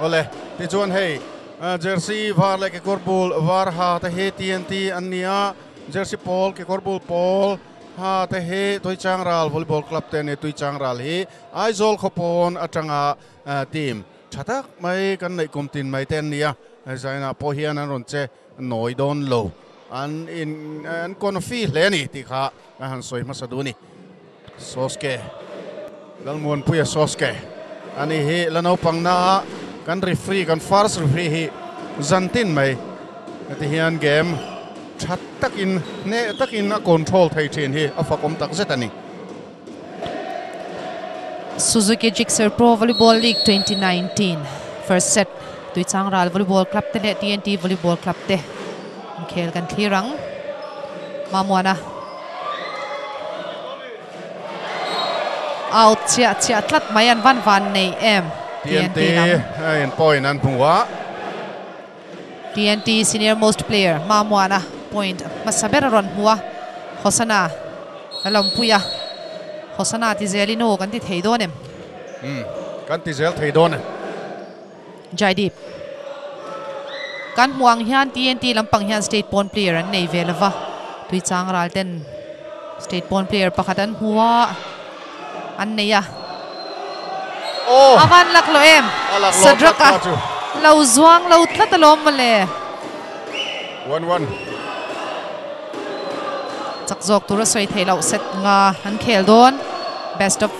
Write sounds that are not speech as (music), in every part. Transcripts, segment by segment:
ole ti chuan hei jersey var le ke korbul var ha te he tnt ania jersey pol ke korbul pol ha te he toi changral volleyball club te ne toi changral hi aizol khopon atanga team chatak mai kan nei kumtin mai ten nia zaina po hian an ron che noi don lo an in an kon fi hle ni ti kha han soi ma saduni soske lalmuan puya soske ani hi lanau pangna kan referee, kan first referee hi zantin mai. Ati hian game that takin ne takin a control thai thin hi a fakom tak zetani Suzuki Jigsaw Pro Volleyball League 2019 first set tui changral volleyball club te le TNT volleyball club te. Khel kan thirang. Mamuana out, chia chia, tlat mayan van van nei em. TNT en point an phungwa TNT senior most player mamuana point masabera ron huwa hosana alam puya hosana ti zelino kan ti thei donem um kan ti zel thei don jaidip kan muang hian TNT lampang hian state pawn player an nei velova tui chang ral ten state pawn player pakhat an huwa an nei a oh avan lak lo em. Sadraka lo zuang lo tlat alom male one one. Chak jok tura soi thei lo set nga an khel don best of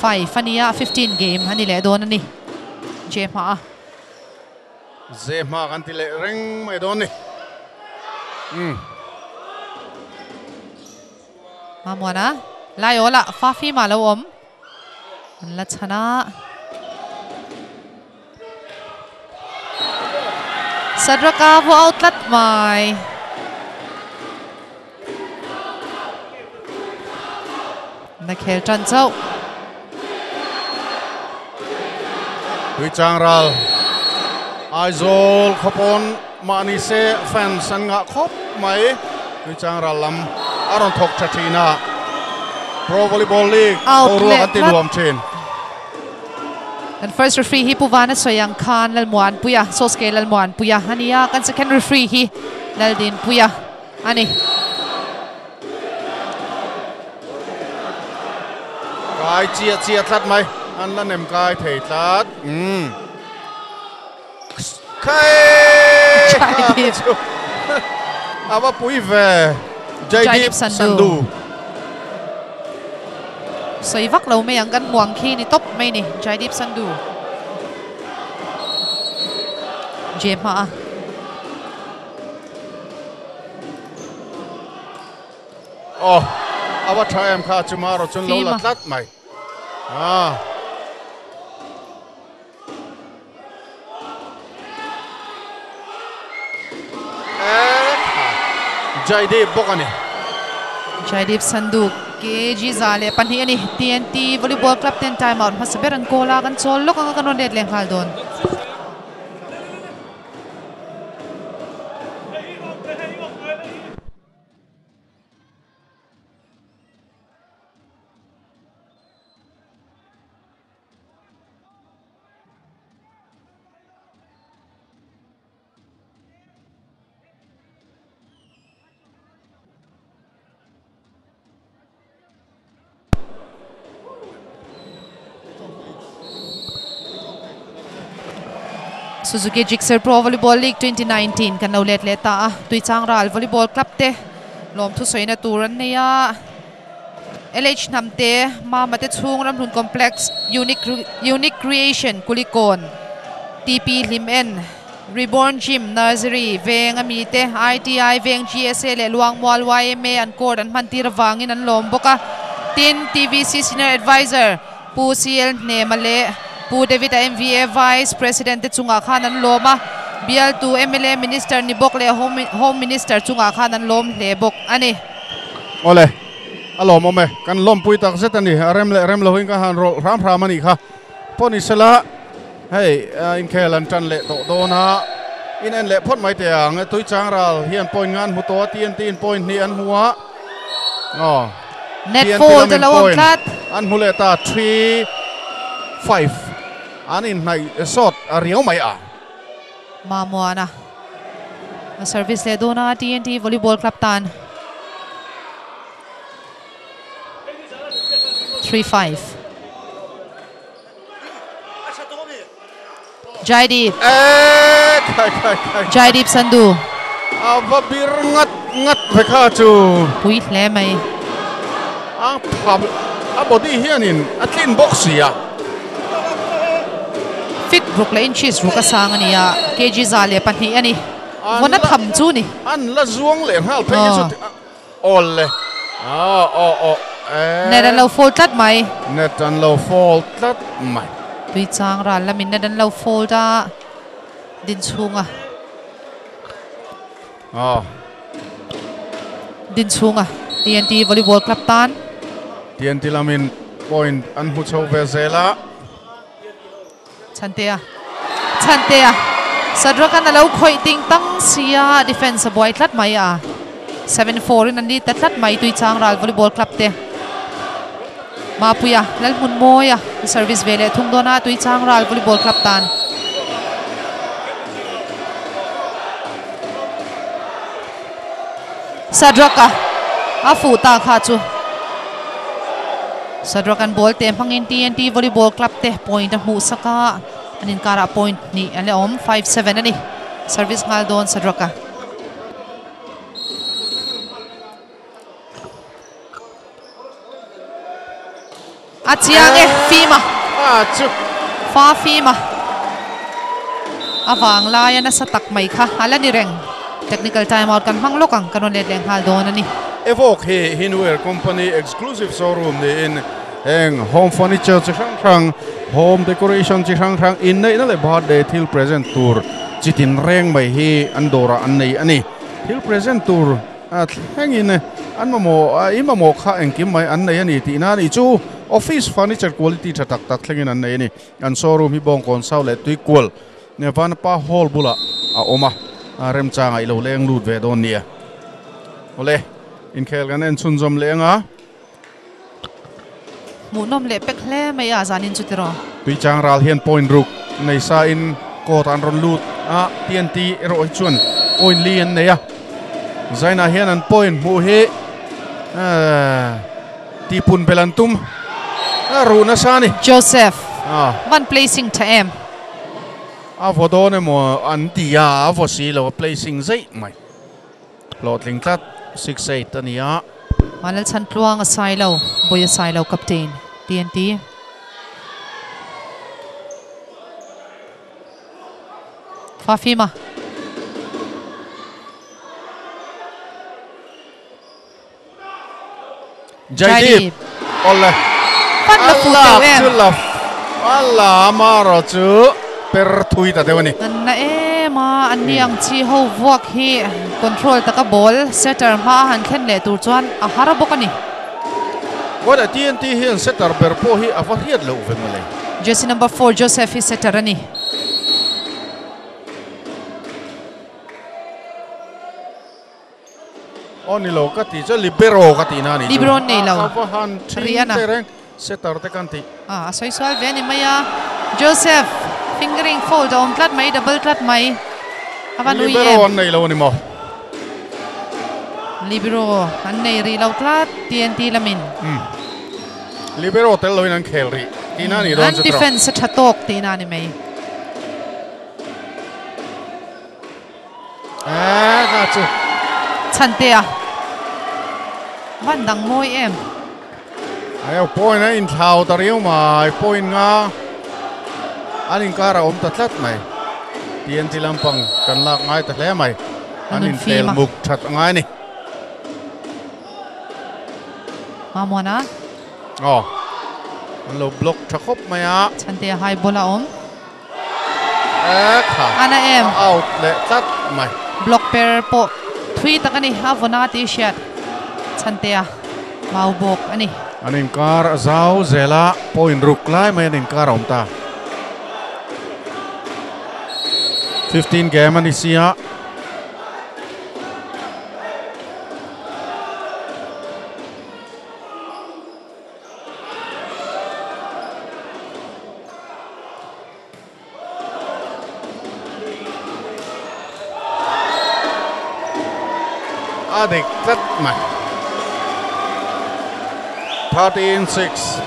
5 ania 15 game. Hani le don ani je ma ze ma kan ti le reng mai don ni um ma mona la yo la fa fi ma lo om an la chana สัตรกาผู้เอาตัดไม้นักเขจันเจ้าวิจังรัลไอโซลขบวนมานิเซแฟนสันงะครบไหมวิจังรัลลำอารอนทกชาตีนาโปรวอลเลย์บอลลีกโอรัวกันตีรวมเชน กัน first referee ฮีปูวานะสอยังคานลมวนปุยะโซสเกลมวนปุยะอันนี้กัน second referee ฮีลลดินปุยะอันนี้ kai chia chia tlat mai an la nem kai thei tlat um kai chai dip awa pui ve jai dip sandu Sandhu soi vak lo me ang kan muang khi ni top mai ni jaidip sandu jema oh ava try em kha chumaro chun lo Phim la à? thlat mai à Jaideep bok ani jaidip sandu ke jizale ya, panhi ani tnt volleyball club ten time out. Ma saber kola kan chol lok kanon det le ngal Suzuki Gixxer Pro Volleyball League 2019 kan naulet leta a tui changral volleyball club te lom thu soina turan neya LH namte ma mate chung ram hun complex unique unique creation kulikon TP lim en Reborn Gym Nursery veng ami te ITI veng GSA le luang mual YMA an court an mantir wangin an lom boka tin TVC senior advisor pu CL ne male pu David MVA vice president te chunga khan an loma bial tu MLA minister ni bok le home, home minister chunga khan an lom hle bok ani ole alo mo me kan lom pui tak zet ani rem le rem lo hin ka han ro ram ram ani kha poni sela hey in khelan tan le to do na in en le phot mai te ang tui chang ral hian point ngan hu to tien tin point ni an huwa oh net TNT fall lamin te lawang point. tlat an hu le ta 3 5 anin nai sot ariau mai a Mamuana. Na service le do na TNT Volleyball Club tan. 3-5. Jaideep. eh kai kai kai Jaideep Sandhu. ava bir ngat ngat kha chu Pui hle mai. a phab a body hianin a clean box ya Fit ruk la inches ruk asang ani ya. KG Zale panhi ani. An la- tham chu ni. an la zuang le hal pe Ờ. chu ol le a o o Nè dan lo fold tat mai. net an lo fall tat mai Tui chang ral la min na dan lo fold da. Din chunga. a Din chunga. TNT Volleyball Club tan. tian tilamin point an hu chho ve zela Chantea. Chantea. Sadrakan na lau khoi ting tang siya defense sa boy tlat mai a. 7-4 rin nandit tatlat mai tui chang ral volleyball club te. Mapuya, lal mun moya. Service vele thung dona tui chang ral volleyball club tan. Sadraka. Afu ta kha chu. Sadrakan ball te pangin TNT volleyball club te point ang husaka anin kara point ni ale om 5-7 ani service ngal don Sadraka. At siyang eh Fima. A chu fa Fima. Awang laya na sa takmay ka ala ni Reng. Technical timeout kan hanglok ang kanon leng hal don ani evoke he hinwear company exclusive showroom ni in eng home furniture chi hrang hrang, home decoration chi hrang hrang, in nei na le birthday thil present tour. Chitin reng mai hi andora an nei ani. Thil present tour, a thlengin an mamo a imamo kha eng kim mai an nei ani. Ti na ni chu office furniture quality tha tak tak thlengin an nei ani. An showroom hi bong kon sau le tui kwal ne van pa hall bula. A oma, a rem changa ilo leng lut ve don nia ole in khel kan en chun zom lenga mu nom le pek hle mai a zanin chu tiro tui chang ral hian point ruk nei sa in ko tan ron lut a tnt ero hi chuan point li an neya zaina hian an point mu he a ti pun belantum a ru na sani Joseph a one placing to M a vodone mo an ti ya a vo si lo placing zai mai lot ling tlat 6 8 ania Manal chan tluang a silo boy a silo captain TNT Fafima. Jaidip. Olle Pan la fu teu em chu la alla maro chu per thui ta dewani Nan na e ma an niang chi ho vuak hi control taka ball setter ma han khen le tur chuan a hara bok ani wada TNT hian setter ber po hi awa hiat lo ve male jersey number 4 Joseph hi setter ani oni lo ka ti cha libero ka ti na ni. Libero nei lo. Riana. setter te kan ti ah asoi swal ve ni maya Joseph fingering fold om tlat mai double tlat mai awan ui libero em an nei lo ni mo libero an nei ri lau tlat TNT lamin libero tel lo in an khel ri ti na ni don an chu tro defense sa thatok ti na ni mai eh ka chu chante a van dang moi em ayo point na in thau ta riu mai point nga anin kara om ta tlat mai. TNT lampang kan lak ngai ta hle mai. Anin ma. muk that ngai ni. Mamona oh an lo block tha khop mai a. Chante hai bola om. Eh kha ana em. Out le tlat mai. Block pair po thui takani havona ti shat chante a. Mau bok ani. Anin kar zau zela point ruk lai mai anin kar om ta 15 gamer is here. Adik Ratman. 13-6.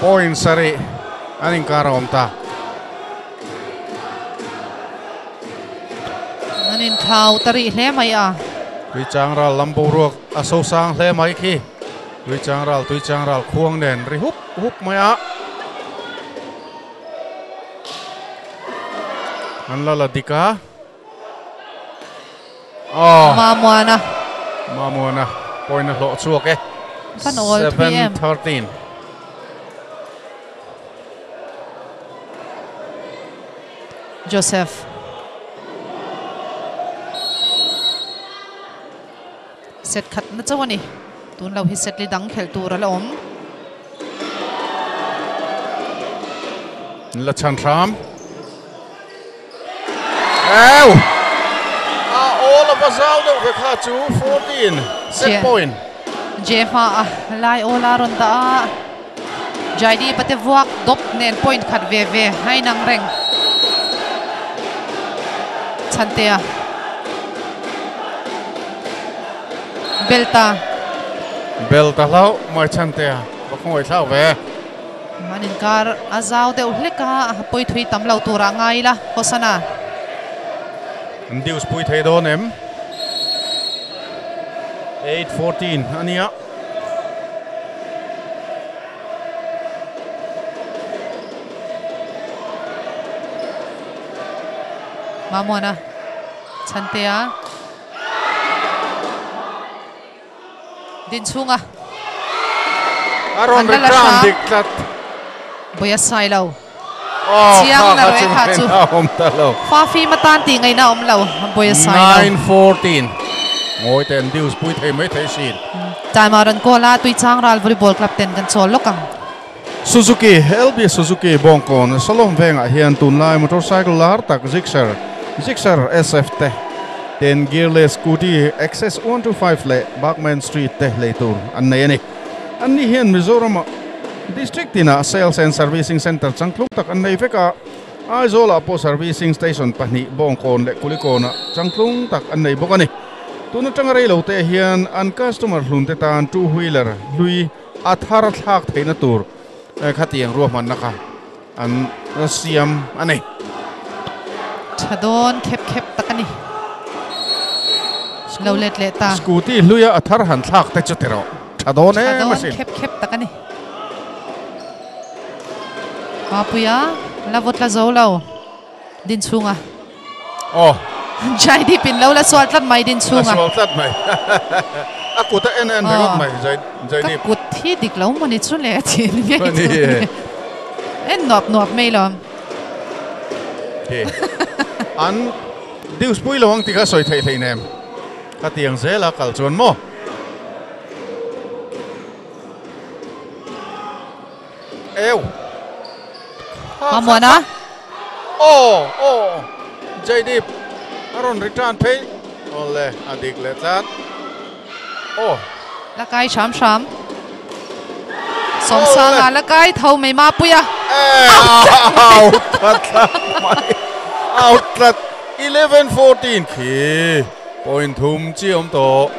Points sari. Aning karomta. Ta anin thau tari hle mai a tui chang ral lambo ruak a so sang hle mai khi. Tui chang ral tui chang ral khuang nen ri hup hup mai a an la la dika oh ma muana ma mo na point lo chuak e Fan all 3M. 13 Joseph set khat na chawani tun lo hi set li dang khel tur ala om la chan ram Ow! Ah, all of us out of the car to 14 set point. Jefa a lai ola ron da a Jaidi pate vuak dop nen point khat ve ve hai nang reng chante Belta. Bel ta lau mai chan te ba khoi thau ve manin kar azau de uhleka poi thui tam lo tura ngai la hosana Ndius pui thei don em. 8 14 ania mamona chante din chunga aron Andala ritran siya. dik tat boya sai lo oh Chiang na rin, kha lo fa fi matan ti ngai na om lo boya sai 9 lo 14 ngồi tên Ndius pui thei mấy thei sin tai ma ran ko la tui chang ral volleyball club ten kan chol lokang. Suzuki LB Suzuki Bongkon Salom venga hian tunlai motorcycle lar tak Gixxer Gixxer SF te ten gearless scooty XS 125 le Bachman Street te le tur an nei ani an ni hian Mizoram district ina sales and servicing center changklung tak an nei veka aizola po servicing station pahni Bongkon le Kulikona changklung tak an nei bokani tuna tangari lo te hian an customer hlun te tan two wheeler, lui athar thak theina tur khatiang ruah man naka an siam ane thadon khep khep takani lo let le ta. Scooty luya athar han thak te chutero thadon e thadon masin khep khep takani mapuya lavot la zo lo din chunga oh. (laughs) Jai di pin lo la swal tlat mai din chunga aswal tat mai. (laughs) Aku ta en en Oh. bengot mai jai jai ni kut thi dik lo mani chu le thi. (laughs) Ni. En nop nop mai lo. An dius pui lawang tika soi thei thei nem khatiang zela kal chuan mo ew mamona Oh, oh. Jaydip. Aron return pay. Ole, adik let that. Oh, la kai sham sham som sa nga la kai thau mai mapuya eh, out. Out that 11 14 ki. Point hum chi om to.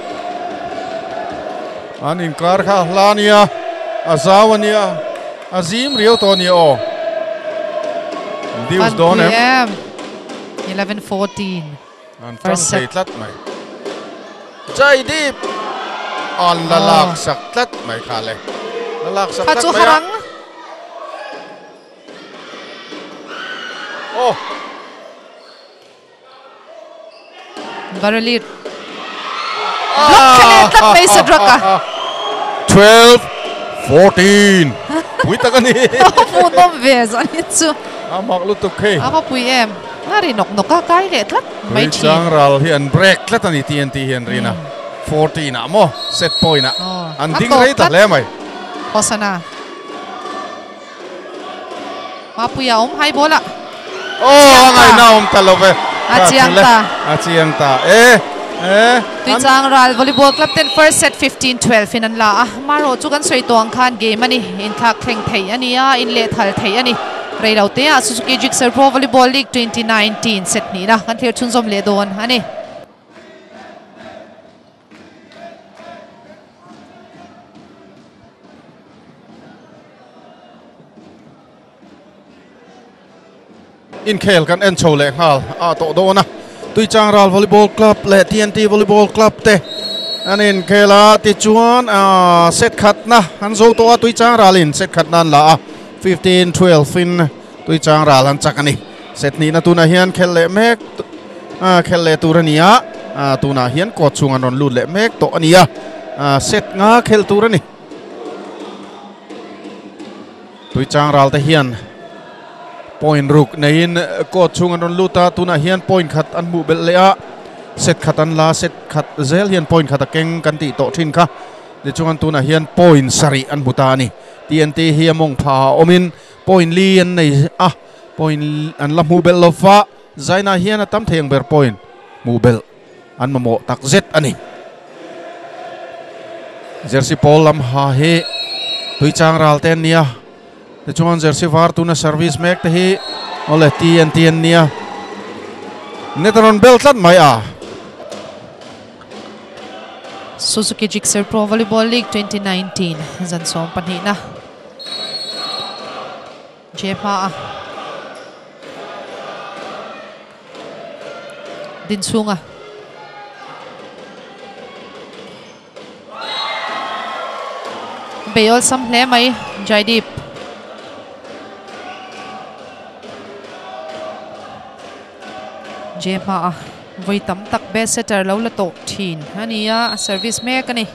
Anin kar kha lania. Azawania. Azim rio to ni o. Dius don em. PM 11 14 An tang thei tlat mai. Jai deep. On la Oh. lak sak tlat mai kha le. La lak sak tlat mai. harang Oh, kale tlat mai sa draka 12 14. Pui ta ka ni. mu nom ve zan hi chu Amak lu tu ke. apa pui em ngari nok nok ka kai le tlat mai thi chang ral hian break tlat ani TNT hian rina. 14 a mo set point a. Oh. An ding rei ta le mai. hosana mapuya om hai bola Oh, Chiang ngai ta. na om ta. Eh. Eh. An- chang ral volleyball club ten first set 15-12 in an la ah maro chu kan soi tong khan game ani in thak thleng thei ani a in le thal thei ani rei lo te a Suzuki Gixxer Pro Volleyball League 2019 set ni na kan thlir chun zom le don ani อินเคลกันเอ็นโชเลฮัลอาโตโดนะตุยจางรัลวอลเลย์บอลคลับและทีเอ็นทีวอลเลย์บอลคลับเตอันอินเคลาติจวนอ่าเซตขัดนะฮันโซตัวตุยจางรัลินเซตขัดนั่นละ15 12ฟินตุยจางรัลันจักอันนี้เซตนี้นะตุนาเฮียนเคลเล่เมกอ่าเคลเล่ตูรเนียอ่าตุนาเฮียนกอดชวงอันนลุดเล่เมกโตอันนี้อ่าเซตงาเคลตูรนี่ตุยจางรัลเตเฮียน point ruk nein ko chung an luta, tuna hian point khat an mu bel lea, set khat an la, set khat zel hian point khat a keng kan ti to thin kha. Ni chung an tuna hian point sari an buta ni. TNT hi among pha omin point li an nei a, point an la mu bel lo fa zaina hian a tam theng ber point mu bel an mamo tak zet ani jersey paul lam ha he, tui chang ral ten nia. John Jersey Vartuna service mek te hi ole tien tien nia Netaron beltlat mai a Suzuki Jixer Pro Volleyball League 2019 zan som panhi na Jepa a Din sunga बेयोल समले मई Jaideep Jaideep Jepa a voi tam tak best setter lo la to thin ania service me ka ni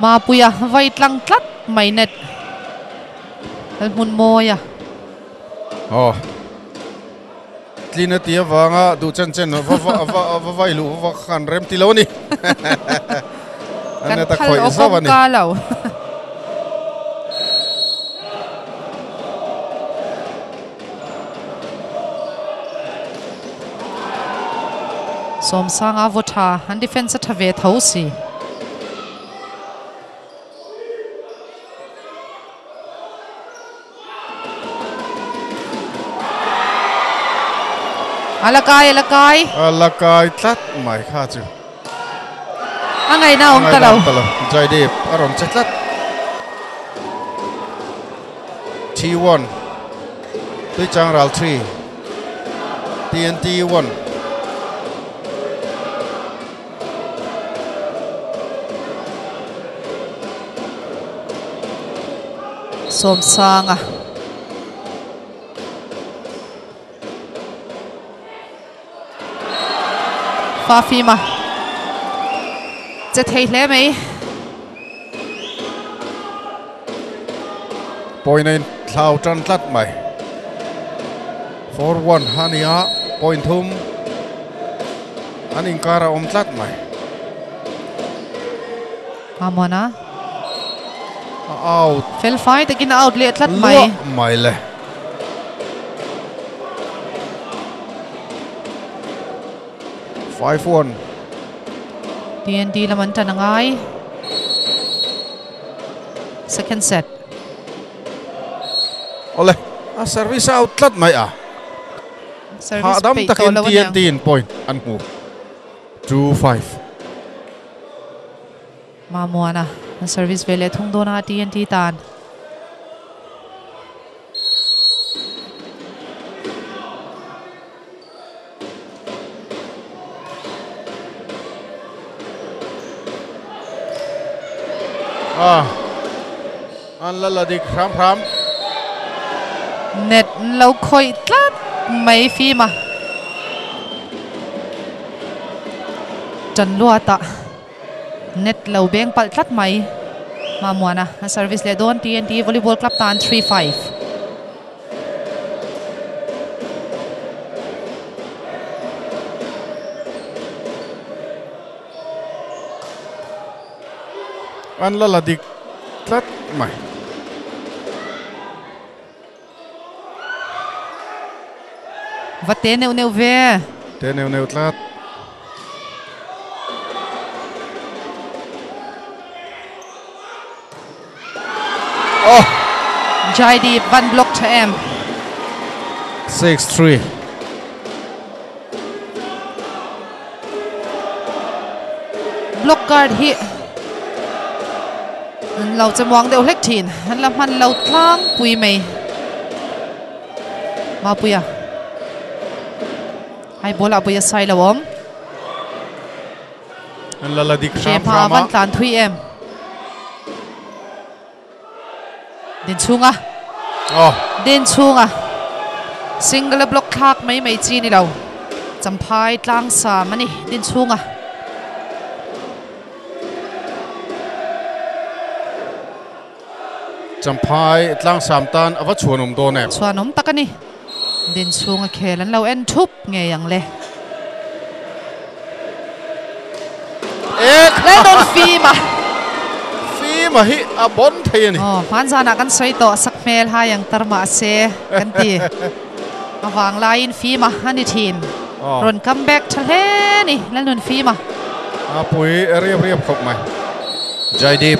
ma puya vai tlang tlat mai net al mun moya oh tlina tia wanga du chen chen va va va va vai lu va khan rem ti lo ni kan ane ta khoi o sa kom wa ni som sang a votha han defense tha ve thau si alakai alakai. Alakai tlat mai kha chu. Angai na ong ta lo. talo jai dep aron che tlat. T1 tui chang ral 3 TNT 1 xôm sang à. Fa fi ma chết thei lẽ mai point in thlau tran mày, for one anh hania point thum an inkara om tlat mai amona out. Fel fai te kin out le thlat mai mai le five one TNT laman tanangai second set. Ole. A service out tlat mai a ha dam takin TNT in point. An hu 2 5 ma service lại thung dona TNT tan à. Anh la la đi ram ram net lâu khoi tlat mấy phim à trần lua tạ net lo beng pal tlat mai ma muana a service le don TNT volleyball club tan 35 an la la dik tlat mai và té nêu nêu về té nêu nêu tlat Oh. Jaideep van block cho em 6-3 Block guard hi. Anh lâu chăm vắng đều hết thìn Anh làm hắn Lau thang bùi mày Mà bùi à. Hai bố là bùi à sai lâu ôm Anh là là đi khám phá mà Chế phá văn tàn thuy em. ดินชุงอะดินชุงอะซิงเกิลบล็อกคลากไม่ไม่จีนี่เราจำพายตั้งสามนี่ดินชุงอะจำพายตั้งสามตันเอาวัชวนมโดนเนี่ยชวนมตะกันนี่ดินชุงอะเคแล้วเราเอ็นทุบไงยังเลยเอ๊ะเล่นโดนฟีมา Mahi hi à bốn oh phanza na kan soito xoay mel yang tarma se kan ti. (laughs) Awang lain fi ma hani thin anh đi thìn rồi comeback ni thế oh. nun fi ma. A pui ri ri không mai. Jaydeep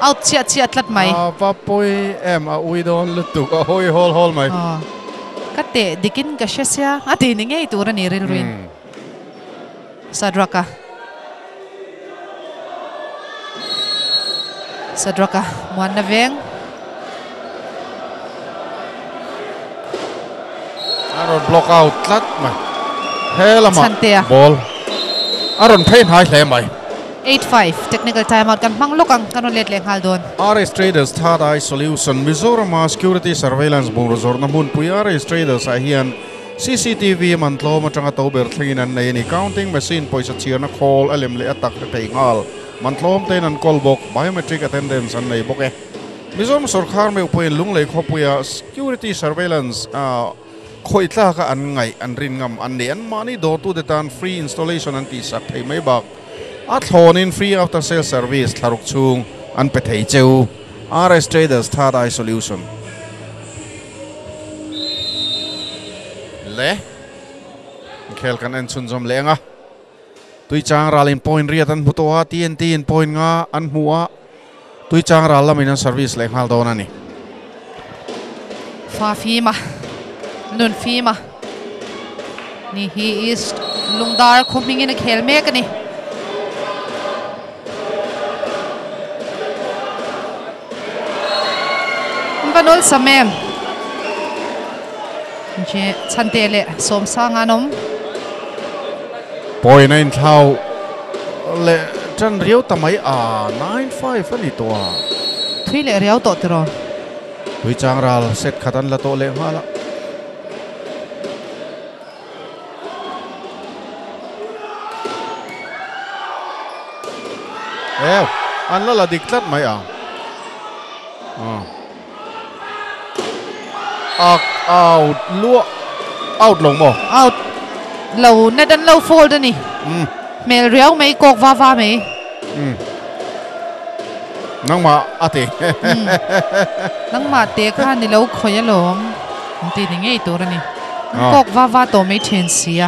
out chia chia tlat mai. A pa pui em a ui don lutu a hoi hol hol mai. Oh. Ka te dikin ka shesya a te ni ngei ni ril ruin. Hmm. Sadraka. Sadraka muan na veng aron block out tlat mai helama Chantea. ball. Aron thein hai hle mai 8-5 technical timeout kan mang lokang kanon let leng hal don RS Traders third eye solution Mizoram security surveillance bung resort namun pui RS Traders a hian CCTV man tlo ma tanga to ber thlingin an nei ni counting machine poisa chiar na call alem le atak te tei ngal man tlom ten an call bok biometric attendance an nei bok e Mizoram sarkar me upoin lung lei khopuya security surveillance a khoi tla ka an ngai an rin ngam an ne an mani do tu de tan free installation an ti sak thei mai bak a thlonin free after sales service tharuk chung an pe thei cheu RS Traders third eye solution le khel kan en chun zom lenga tui chang ralin point riat an mutowa TNT in point nga an hua tui chang ral lamin an service leng hal don ani fa fi ma nun fi ma ni he is lungdar khoming in a khel me ka ni banol samem je chante le som sang anom point in thau le chan riau tamai a 95 ani to thui le riau to tro tui chang ral set khatan la to le hala Eo, an la la diklat mai à? À out เอาล้ว out ลงบ่เอาเราเนดันเราโฟลด์นี่เมลเรียวไม่กกว่าว่าไม่นั่งมาอาเตนั่งมาเตะข้านี่เราคอยหลงตีนี่างตัวนี่กกว่าว่าตัวไม่เชนเสีย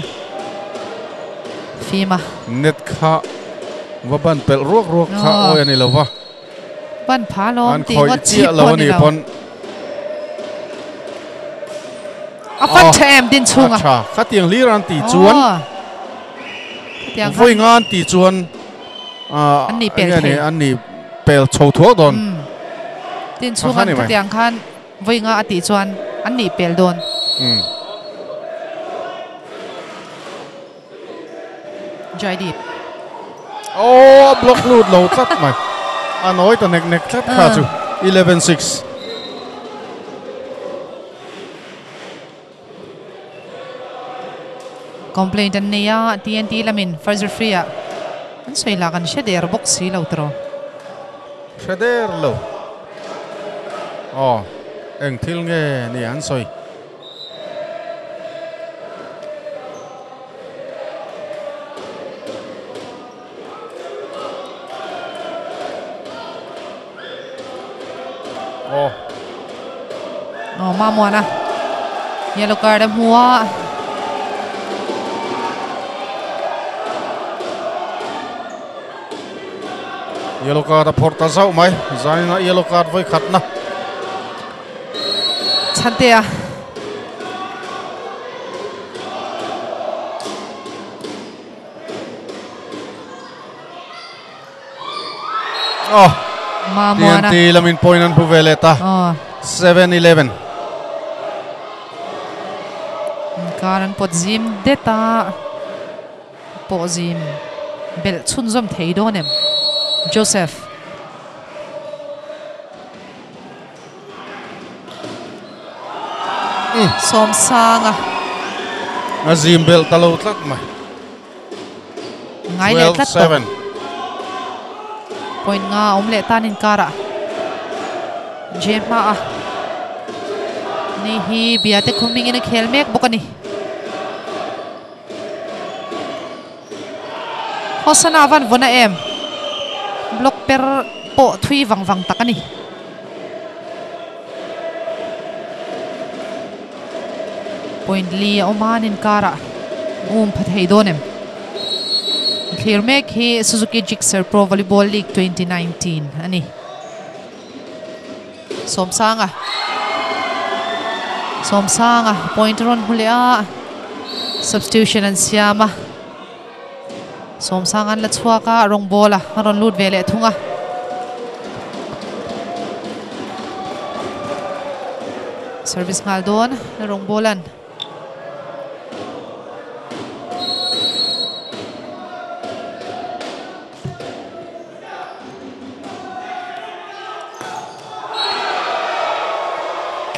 ฟีมาเน็ตข้าว่าบ้นเป็ดรวกรวกข้าโอ้ยนี่เราวะบ้นพาลอมตีก็เจีบคนนี่เรา à phát chém tin chung à? phát tiền lý ran tỷ chuan vui ngon tỷ chuan à anh nỉ bèl này anh nỉ bèl chầu thuốc đòn ừ. tin chung anh phát tiền khan. Vui ngon tỷ chuan anh nỉ bèl đòn đi ừ. oh block lụt lâu chắc mày. Anh nói tao nẹt nẹt chắc cả chú 11-6 complaint an neia TNT lamin farzer fria an soila kan shader boxi law tro shader law oh eng thil nge ni an soi Oh. Oh, mamuana. Yellow card mua. yellow card a phor ta zau mai zaina yellow card voi khatna chante a Oh. TNT lamin point an puveleta. Oh. 7-11. Karan pot zim deta. Po zim. Bel chun zom thei donem. Joseph. Som sanga Azim bel talo tlat mai ngai le tlat to 12-7 point nga om le tanin kara. Jem ma a ni hi biate khuming in khel mek bokani hosana van vona em per po thui wang wang takani point li omanin kara. Um phathei donem clear mek hi Suzuki Gixxer Pro Volleyball League 2019 ani. Somsanga Somsanga point ron hulia substitution an siama สมสังอันละชัวก็รงบอละรอนลูดเวเลทุงอะเซอร์วิสงาลโดนรงบอลัน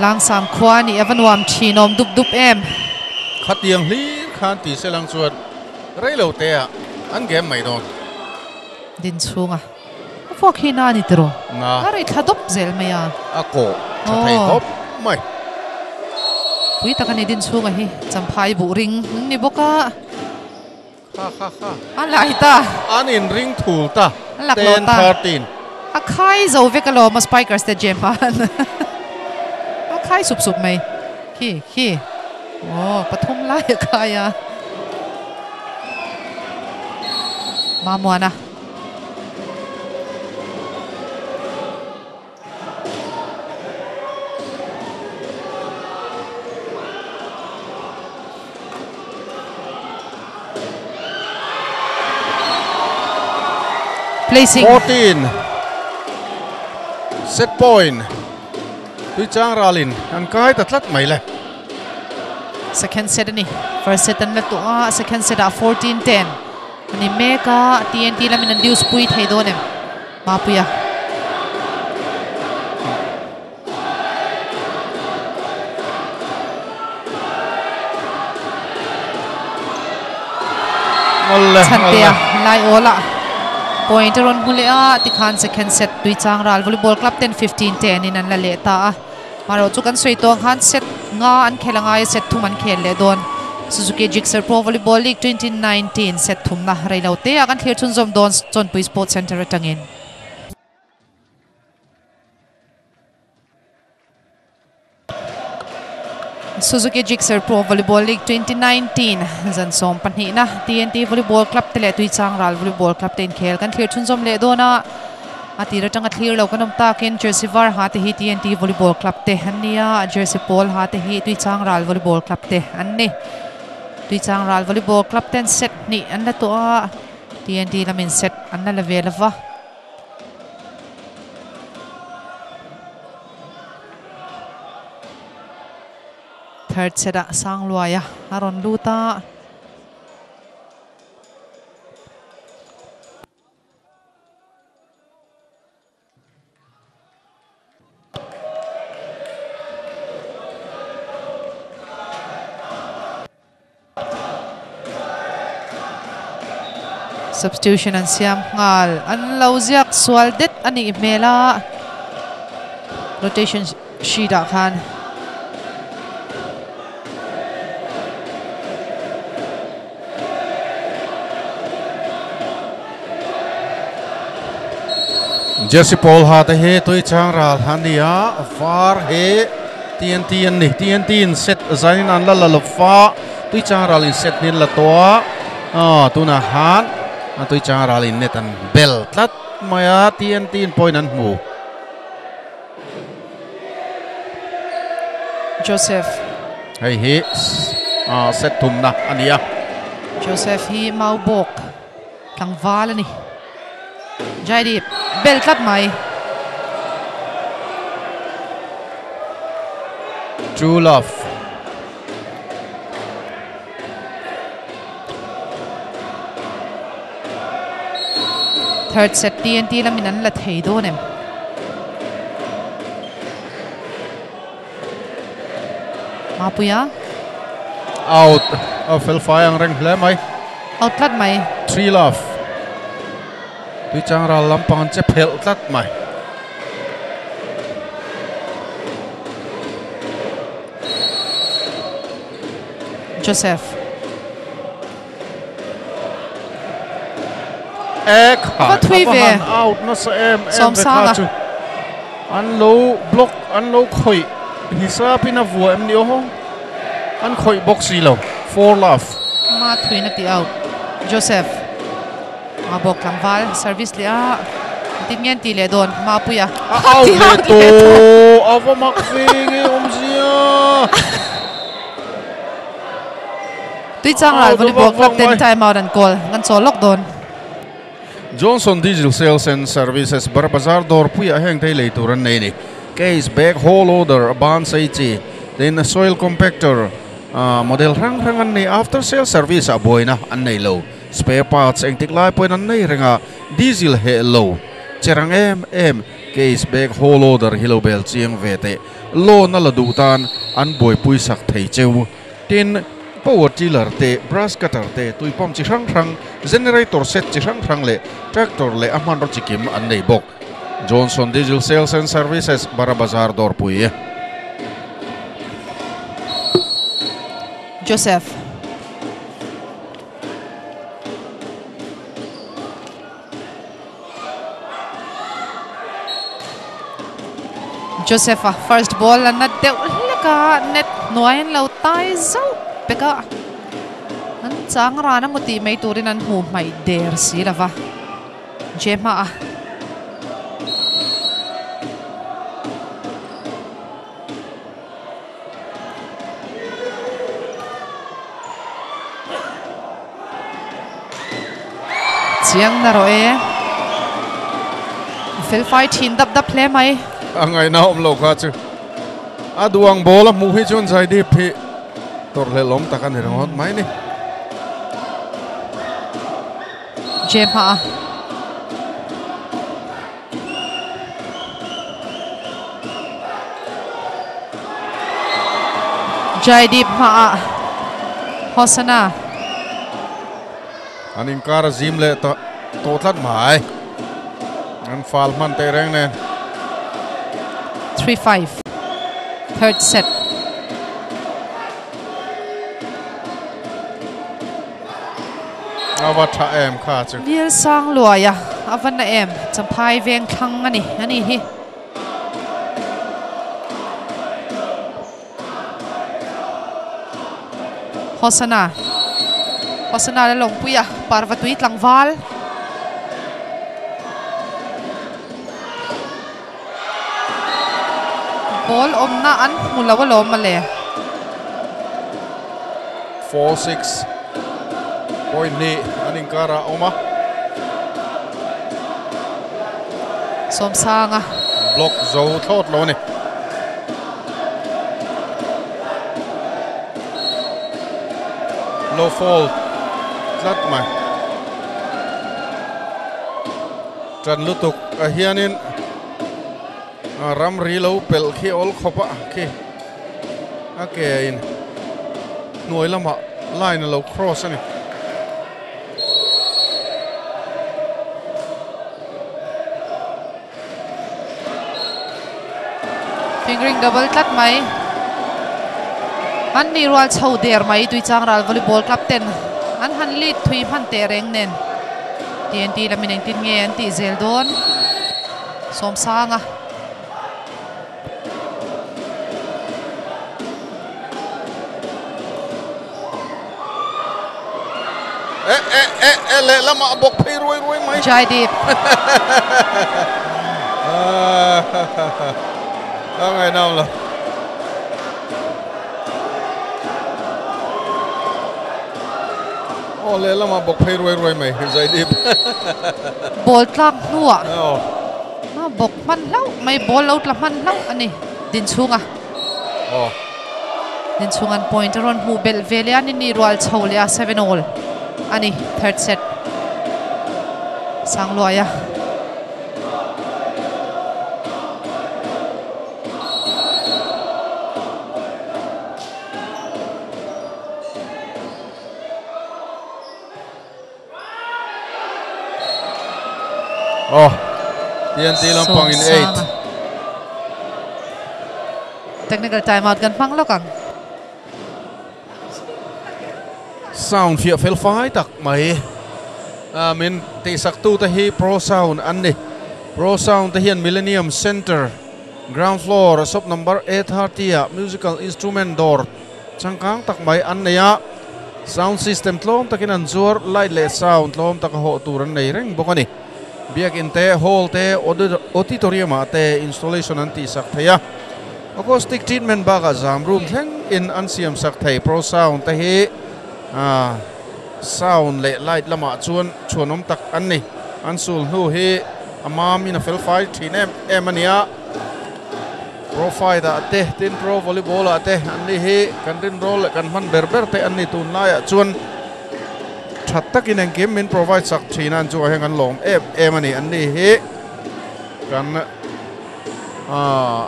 ลังสามควานี่เอวันวามชีนอมดุบดุบเอ็มขัดยิงลีขันตีเสลังส่วนไรเหล่าเตะ อันเกมไม่โดนดินสูงอะพวกฮีนานี่ตรอนะอะไรถ้าดบเซลไม่อะอะโกทัดไทยทบไม่ปุ้ยตะกันในดินสูงอะฮิจำพายบุริงนี่บุกอะฮ่าฮ่าฮ่าอะไรตาอันอินริงถูตาเตนทาร์ตินอะใครจะเอาเวกัโลมาสไปเกอร์สเตจเจมพันอะใครสุบสุบไหมขี้ขี้โอ้ปทุมไล่ใครอะ moana placing. 14 set point. Tuy chang ralin an kai ta tlat mai le second set ani first set an la tu a second set a 14 10 ani meka TNT la min an dius pui thei do nem ma puya chantea lai ola point ron hule a ti khan second set tui chang ral volleyball club 10 15 10 in an la le ta maro chu kan soi tong han set nga an khelanga ai set thum an khel le don Suzuki Gixxer Pro Volleyball League 2019 set thum na reilo te akan thlir chun zom don chon pui sports center atangin Suzuki Gixxer Pro Volleyball League 2019 zan som panhi na TNT Volleyball Club tele tui chang ral Volleyball Club ten khel kan thlir chun zom le do na ati ra tanga thlir lo kanom ta ken jersey var ha te hi TNT Volleyball Club te hania jersey pol ha te hi tui chang ral Volleyball Club te anni tui chang ral Volleyball Club ten set ni an la to a TNT lamin set an la ve lava third set a sang luaya aron luta. Substitution an siam ngal. An lo ziak sual det ani mela rotation shida ah khan. Jesse Paul ha te he toi chang ral hania var he TNT an ni. TNT in set zain an la la fa tui chang ral in set nin la toa à ah, tu na han a tui chang ral in net an bel tlat maya TNT in point an mu joseph. Hei hi ah set thum na ania Joseph hi mau bok tlang val ani Jaidip bel tlat mai True love. Third set TNT la minan la thei do nem mapuya Out. Oh, fel fai ang reng hle mai. out tlat mai Three love. Tui chang ra lampang che phel tlat mai. Joseph Thui về. Apahan Out nó sa em em ve kha chu. An lo block an lo khoi. Hi sa pina vua em ni ho. An khoi boxi lo. Four love. ma thui na ti out Joseph ma bok lamwal service le a tin ngen ti le don Ti le out le to. Ava mak vingi om zia. tui chang lo volleyball club ten time out and call ngan so lock don Johnson Diesel Sales and Services Barbazar Dor Puya Heng thei Lay Turan Nini Case Bag Haul Loader Ban Sai Chi Then a Soil Compactor uh, Model Rang Rang An Nei After Sale Service a boy na An Nei lo. Spare Parts Eng Tik Lai poin An Nei Renga Diesel He lo. Cherang em em Case Bag Haul Loader Hilo Bel Chiang Vete. Lo na la du tan An boy pui sak thei cheu. Tin power tiller te, brass cutter te, tui pom chi rang rang generator set chi rang rang le, tractor le aman ro chi kim an nei bok. Johnson Diesel Sales and Services, Bara Bazar Dor Pui Joseph. Joseph, first ball, and na deuh leka net nuain lo tai zo peka an chang rana muti mai turin an hu mai der si lava jema a chiang na ro e. Fel fai thin dap dap hle mai angai na om lo kha chu aduang bola mu hi chon di phi tor le lom takan he rang mai ni. Jema a Jaideep ma a Hosana. Anin kar zim le to to tlat mai. An fal man te reng nen. 3-5 third set อาวัตเอมข้าจุเดียสร้างลอยยะอาวันเอมจำพายเวงคังอันนี้อันนี้ฮิฮอสนาฮอสนาเลลงปุยอะปาร์วัตุยตลังวาลบอลอมหนาอันมุลาวลอมมาเลย four six anin kara oma. Som sanga block zo thot lo ni low fall tlat mai tran lutuk a hianin ram ri lo pel khi ol khopa khi. A ke in nuôi lama line lo cross ani fingering double tlat mai. An ni rual chho der mai tui chang ral volleyball club ten an han lead thui phan te reng nen. TNT la mineng tin nge an ti zel don. Som sanga e e e e le lama bok phei ruai ruai mai. Jaideep à (laughs) ngày nào là ô lẽ là mà bọc phê ruồi ruồi mày dậy đi ball tlak nuwa Ồ, ha bok man lau mai ball out la man lau ani din chunga โอ้ din chungan point ron hu bel vele ani ni rual chhole a 7 all. Ani third set. Sang loya TNT Lampang in 8. technical timeout kan phang lo kang Sound phía phel phai tak mai. À mình ti sak tu ta hi Pro Sound an ni. Pro Sound ta hian Millennium Center. Ground floor shop number 8 Hartia musical instrument door. Changkang tak mai an ya. Sound system tlom takin an zur light le sound tlom tak ho turan nei reng bokani. Biak in te hall te auditorium te installation an ti sak thaya. acoustic treatment baga zam room thleng in an siam sak thei pro sound te hi à sound le light lama chuan chuanom tak an ni an sul hu hi amam in a fel fai thin em em ania profile da te tin pro volleyball a te an ni hi kan rin roll kan man berber te an ni tun lai chuan that takin ang game min provide sak thina an chu heng an lom em eh, em eh, ani an ni hi kan à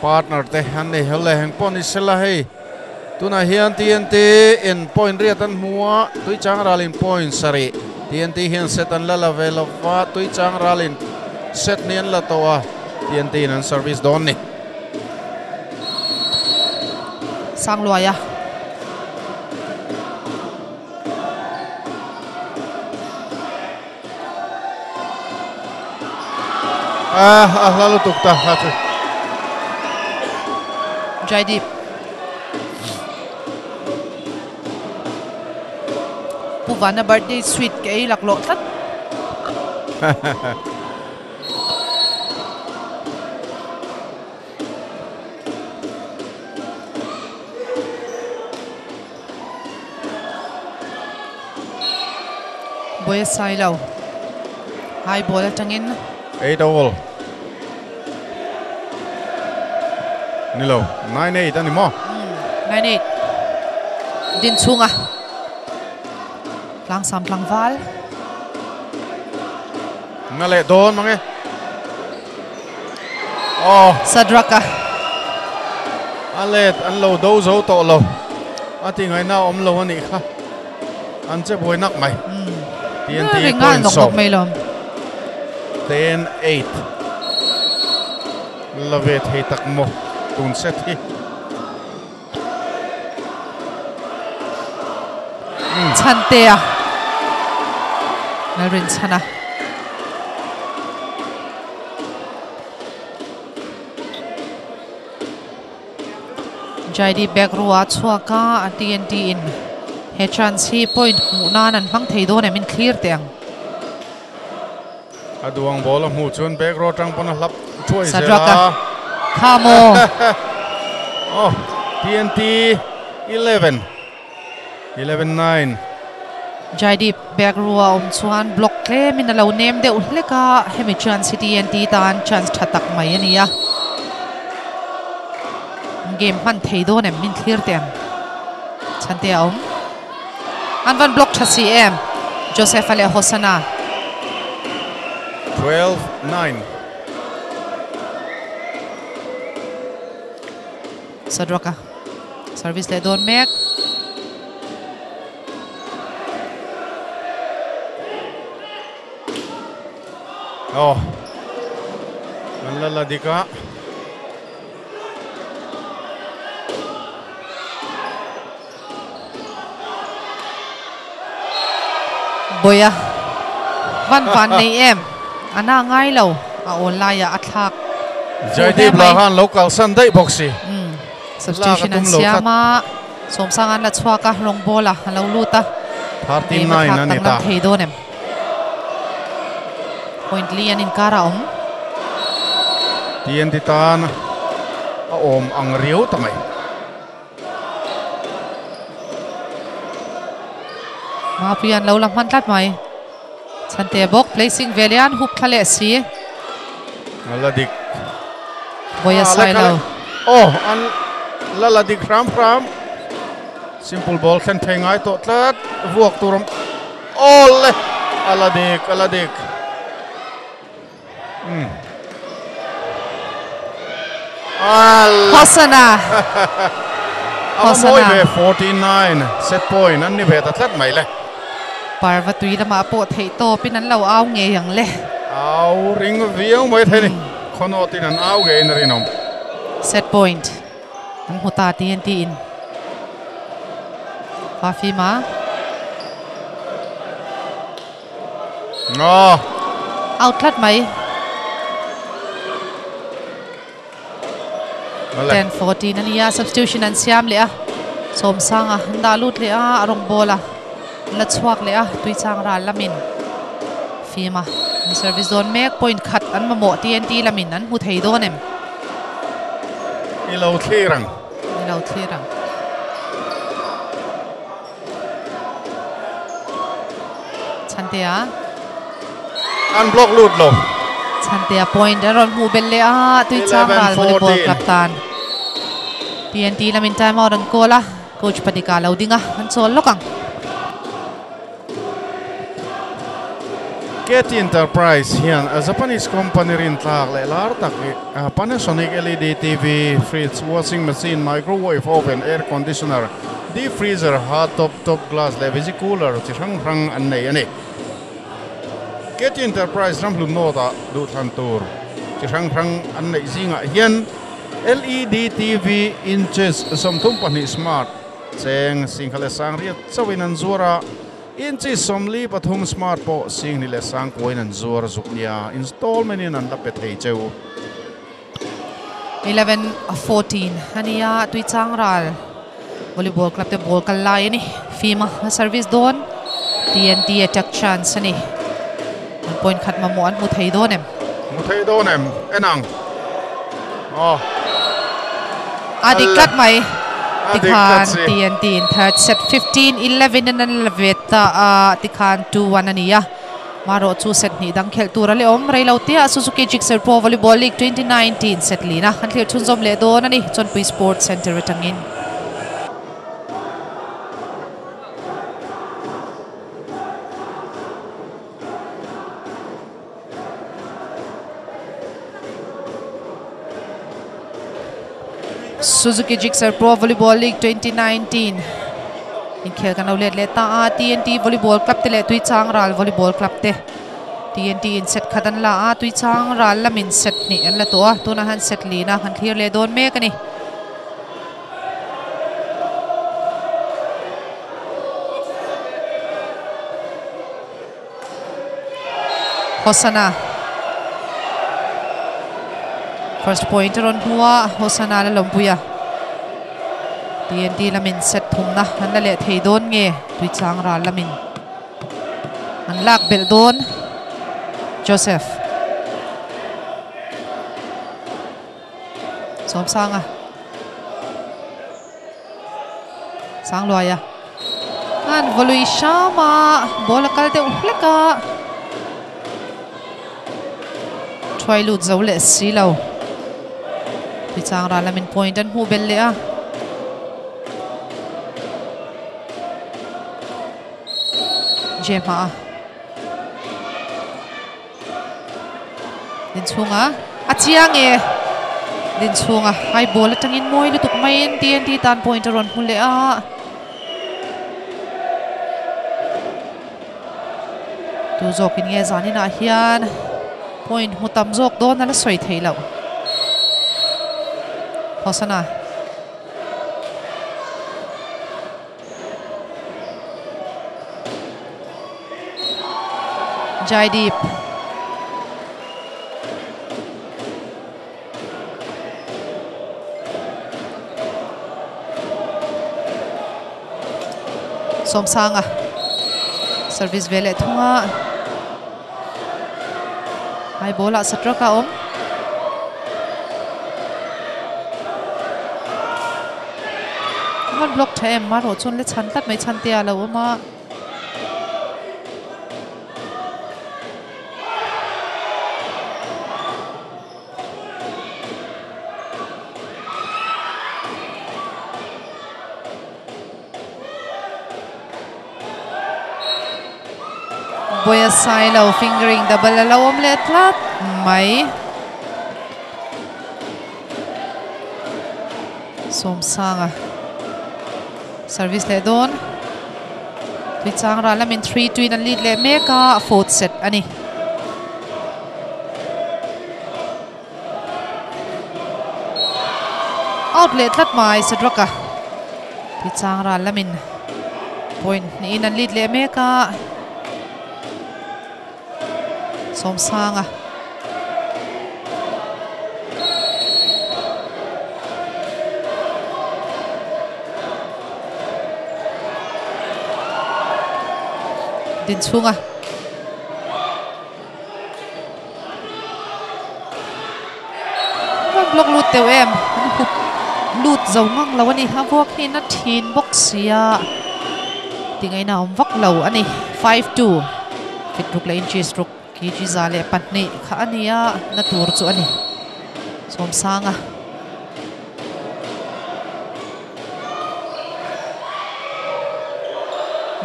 partner te han nei hele heng pon i sela hei. Tuna hian TNT in point riat an mua tui chang ralin point sari TNT hian set an lala vela va, tui chang ralin set nian la towa TNT nan service don ni. Sang loya Ah, ah lalu tukta hatu. Puvana birthday sweet cái lạc lộ tất. Boya sai lâu. Hai bola chẳng in. 8 all nilo 9 8 ani mo 9 8 din chunga tlang sam tlang val ngale don mange oh sadraka alet an lo do zo to lo ati ngai na om lo ani kha an che boi nak mai tnt point so mai lom 10 8 lavet he tak mo tun set hi. Mm. Chante à Narin chana. Jaidi back ruwa chua ka a TNT in. He chance hi point mu nan an phang thei do ne min clear teng aduang bola mu chun. Back row tang pon lap. Chuai Sadraka. zela. Khamo. (laughs) Oh TNT 11 11 9 Jaidi back ruwa om chuan block tle min alo nem de uleka hemi chance TNT tan chance thatak mai ania game man thei do ne min clear tem. Chante om an van block thasi em. Joseph Ale Hosana 12 9. Sadroka. Servisle e don Mek. Oh. Nalla Dika. Boya. Van Van (laughs) Ney ana ngai lo a online a athak Jaideep mai. Lahan local Sunday boxi Mm. substitution an tum lo khat. siama som sang an la chua ka rong bola alo luta 39 nani ta thei do nem point li an in kara om TNT tan a om ang riu tamai ma pian lo lam han tlat mai ชันเตบก placing เวลียนฮุบทะเลสี Laladik. บอยไ Santebok placing Velian Hupkalesi. Laladik. Boya ah, Oh, an Laladik Ram Ram. Simple ball can take I thought that. Walk. Oh, le. Aladik, Aladik. Mm. Al Hosana. (laughs) Hosana. 49 set point. Anni beta tlat mai le. ปาร์วตุยละมาโปะเทโตปินันเราเอาเงยอย่างเล่ Au ring viang mai thei ni. Khono tin an au ge in rinom. set point นังหัวตาตีนตีอินฟาฟีมา Oh. เอาทลัดไหม Male. 10 14 นั่นยา substitution นันเสียมเลยอะสมสังอะดาลุดเลยอะอารมณ์บอลอะ ละชวกเลยอะตุยช่างรานละมินฟีมาเซอร์วิสโดนแม็กพอยน์ขัดอันมาโมตีเอ็นตีละมินนั้นหูไทยโดนเอ็มอีเราเที่ยงอีเราเที่ยงชันเตียอันบล็อกลูดลงชันเตียพอยน์ดารอนหูเบลเล่ตุยช่างรานบอลบอลกัปตัน PNT lamin time out ang kola coach patika laudinga ang อลล็อกัง ง Get Enterprise hian a Japanese company rin tlak le lar tak Panasonic LED TV, fridge, washing machine, microwave oven, air conditioner, deep freezer, hot top top glass le visi cooler chi rang rang an nei ani. Get Enterprise ram lu no ta du than tur. Chi rang rang an nei zinga hian LED TV inches som thum pani smart cheng singkhale sang riat chawin an inchi somli pathum smart po sing ni le sang koin an zuar zuk nia installment in an la pe thei cheu 11 14 อันนี้อะตุยจางราลวอลเลย์บอลคลับเตบอลกันไล่นี่ฟีมาเซอร์วิสโดน TNT attack chance นี่มัน point ขัดมาหมอนหูไทยโดนเอ็ม mu thei do nem enang oh อา tikhan tian tin third set 15 11 uh, and an laveta a tikhan 2 1 ania maro chu set ni dang khel tur ale om reilo te uh, a suzuki jigsaw pro volleyball league 2019 set lina han thlir chun zom le don ani chon pui sports center atangin Suzuki Gixxer Pro Volleyball League 2019 in khel kan le ta TNT Volleyball Club te le tui chang ral Volleyball Club te TNT in set khatan la a tui chang ral lam in set ni an la to a tu na han set li na han clear le don me ka ni Hosana First pointer on Hua Hosana la lompuya TNT lamin set thumna an la le thei don nge tui chang ra lamin an lak bel don Joseph. Som sang sang loya an volui shama bola kal te uhleka thoi lut zo le silo lo tui chang ra lamin point an hu bel le a Gemma Din chunga a chiang e Din chunga ai bola tangin moi lu tuk mai en TNT tan point ron hule a tu zok in nge zanin a hian. Point hutam zok don ala soi thei lo Hosana Jaideep. Somsanga Service vele thunga Hai bola บล็อกแทมมาโหชนและชันตัดไม่ชันเตียแล้วมาบอยสายเราฟิงเกอริงดับเบิลเราอมเล็ดลัดไม่สมสางอะ service le don tui chang ra lamin 3 tui nan lead le meka fourth set ani outlet tlat mai sadraka tui chang ra lamin point ni nan lead le meka som sanga din chunga à, block lut teu em. (laughs) Lut dầu ngang lâu ani ha vok hi na thin box sia tingai na om vak lâu ani 5-2 fit ruk la inchi stroke ki chi za le pat ni kha ania na tur chu ani som sanga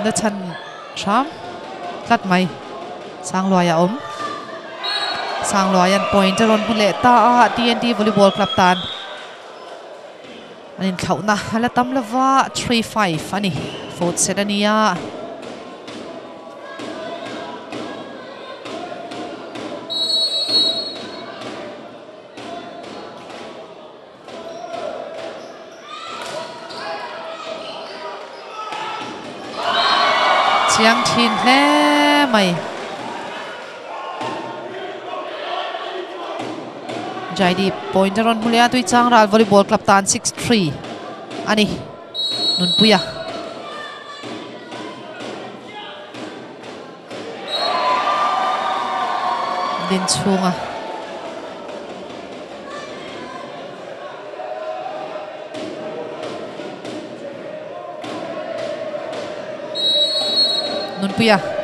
na chan tham กัดไหมสร้างลอยอมสร้างลอยยันพอยต์จะรอนพุเลตาทีเอ็นดีวอลเลย์บอลคลับตานอันนี้เขานะาและตั้มเลว่า3-5อันนี่โฟร์เซตอันนี้อะ江天嘞。Jai di point ron mulia tui chang ral volleyball club tan 6-3 ani nun puya din chunga. Nun puya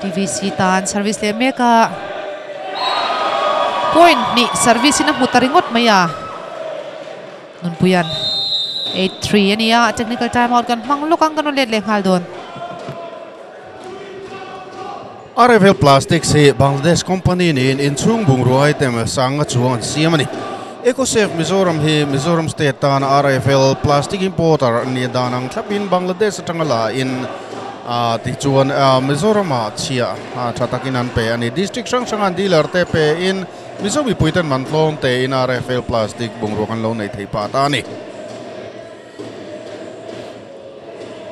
TVC tan service le meka point ni service na mutaringot maya nun puyan. 8-3 ani ya technical timeout kan. Manglukang kan ulit leng hal don. RFL Plastic si Bangladesh Company ni in chung bung ruai tem sang chuang an siam ani EcoSafe Mizoram hi Mizoram State tan RFL Plastic Importer ni danang thlapin Bangladesh atangala in ti chuan Mizoram a chia a an pe ani district sang sang an dealer te pe in Mizomi puitan mantlong te in RFL Plastic bung ru kan lo nei thei pa ta ni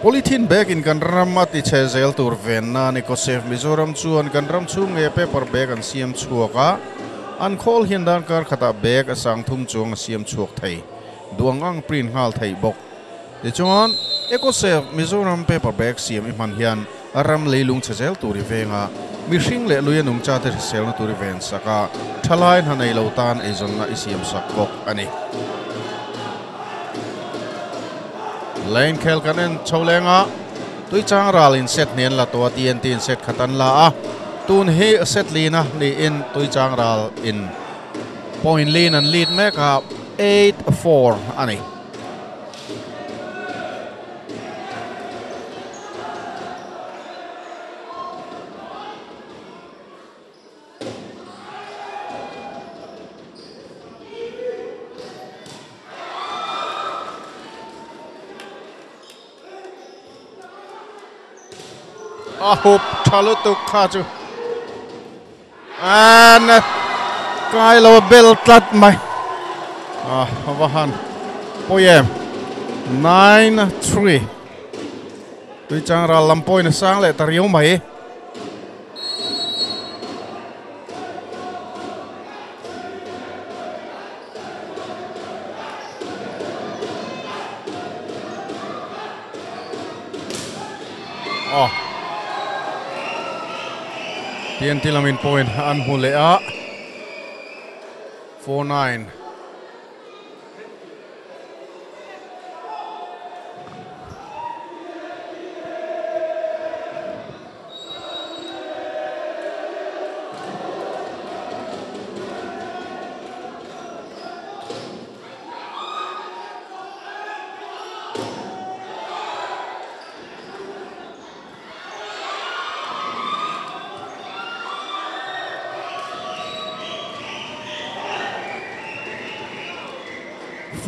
Polythene bag in kan ram ati che zel tur ven na ni ko save Mizoram chuan kan ram chu nge paper bag an siam chuaka an khol hian kar khata bag asang thum chuang siam chuak thei. Duang ang print hal thei bok. Ti chuan eco Mizoram paperback CM man hian. Aram leilung chezel turi venga. Mihring le luya nung cha te sel na turi ven saka. Thalai na nei lo tan e zon na isiam sakok ani. Lane khel kanen cholenga tui chang ral in set nen la to TNT in set khatan la a. Tun he set lina ni in tui chang ral in. Point lean and lead me ka 8-4 ani. Ahop thalo tu khaju an kai lo bel tlat mai ah wahan poyem 9 3 tui chang ra lampoi na sang le tar mai Tien tilamin point an hule a. 4-9.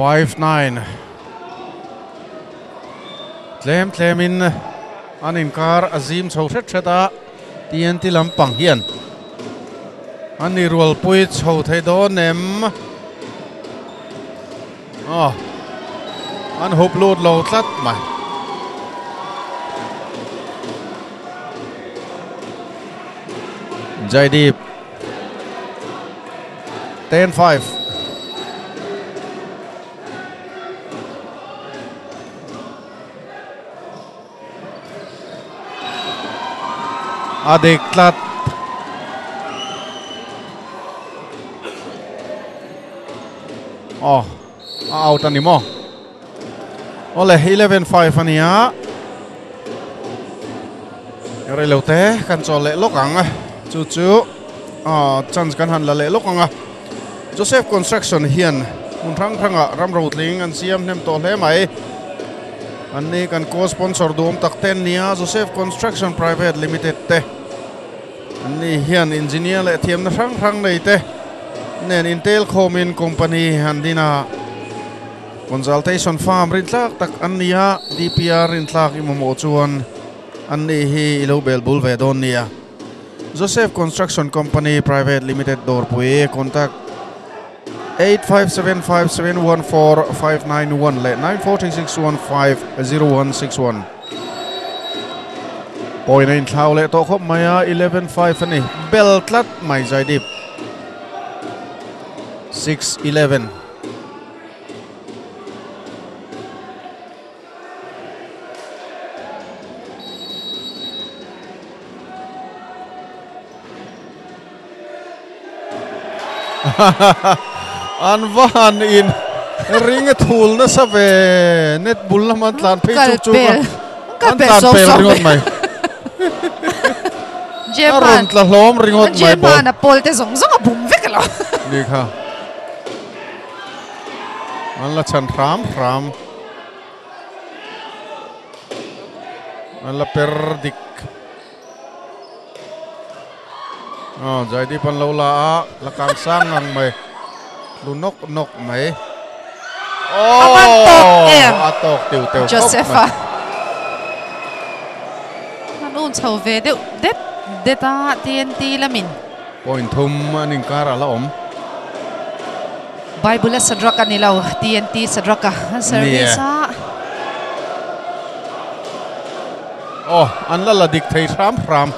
Five nine. Tlem tlemin an in kar azim chho thret a TNT lampang hian. An ni rual pui chho thei do nem. Oh. An hop lột lo tlat mai. Jaideep 10 adeklat oh out animo ole 11 5 ania yare leute kan chol le lokang chu chu a chance kan han la le lokang joseph construction hian mun rang ranga ram rotling an siam nem to hle mai anni kan co sponsor dum takten nia joseph construction private limited te Ni hian engineer le thiam na thang thang nei te. Nen Intel Comin Company han dina consultation farm rin tlak tak an nia DPR rin tlak i mo chuan an ni hi ilo bel bul ve don nia Joseph Construction Company Private Limited dor pui contact 8575714591 le 9436150161 Poi na in thlau le to khop maya 115 ani bel tlat mai zai dip 611 an van in. Ring thul na sa ve net bul na man tlan pe chu chu เจ็บปานตะล้อมริงอดไม่บอลเจ็บปานอะบอลเตะสงสงอะบุ๋มเวกเหรอดีค่ะอันละชันรามรามอันละเปรดิกอ๋อใจดีปันเลวละละการสร้างงานไหมดูนกนกไหมโอ้ตกเองตกติวเตียวจอเซฟา un chau ve de det deta TNT lamin. point thum aning kara la om Bible sadraka nilaw TNT sadraka. Service a oh an la la dik thei ram ram.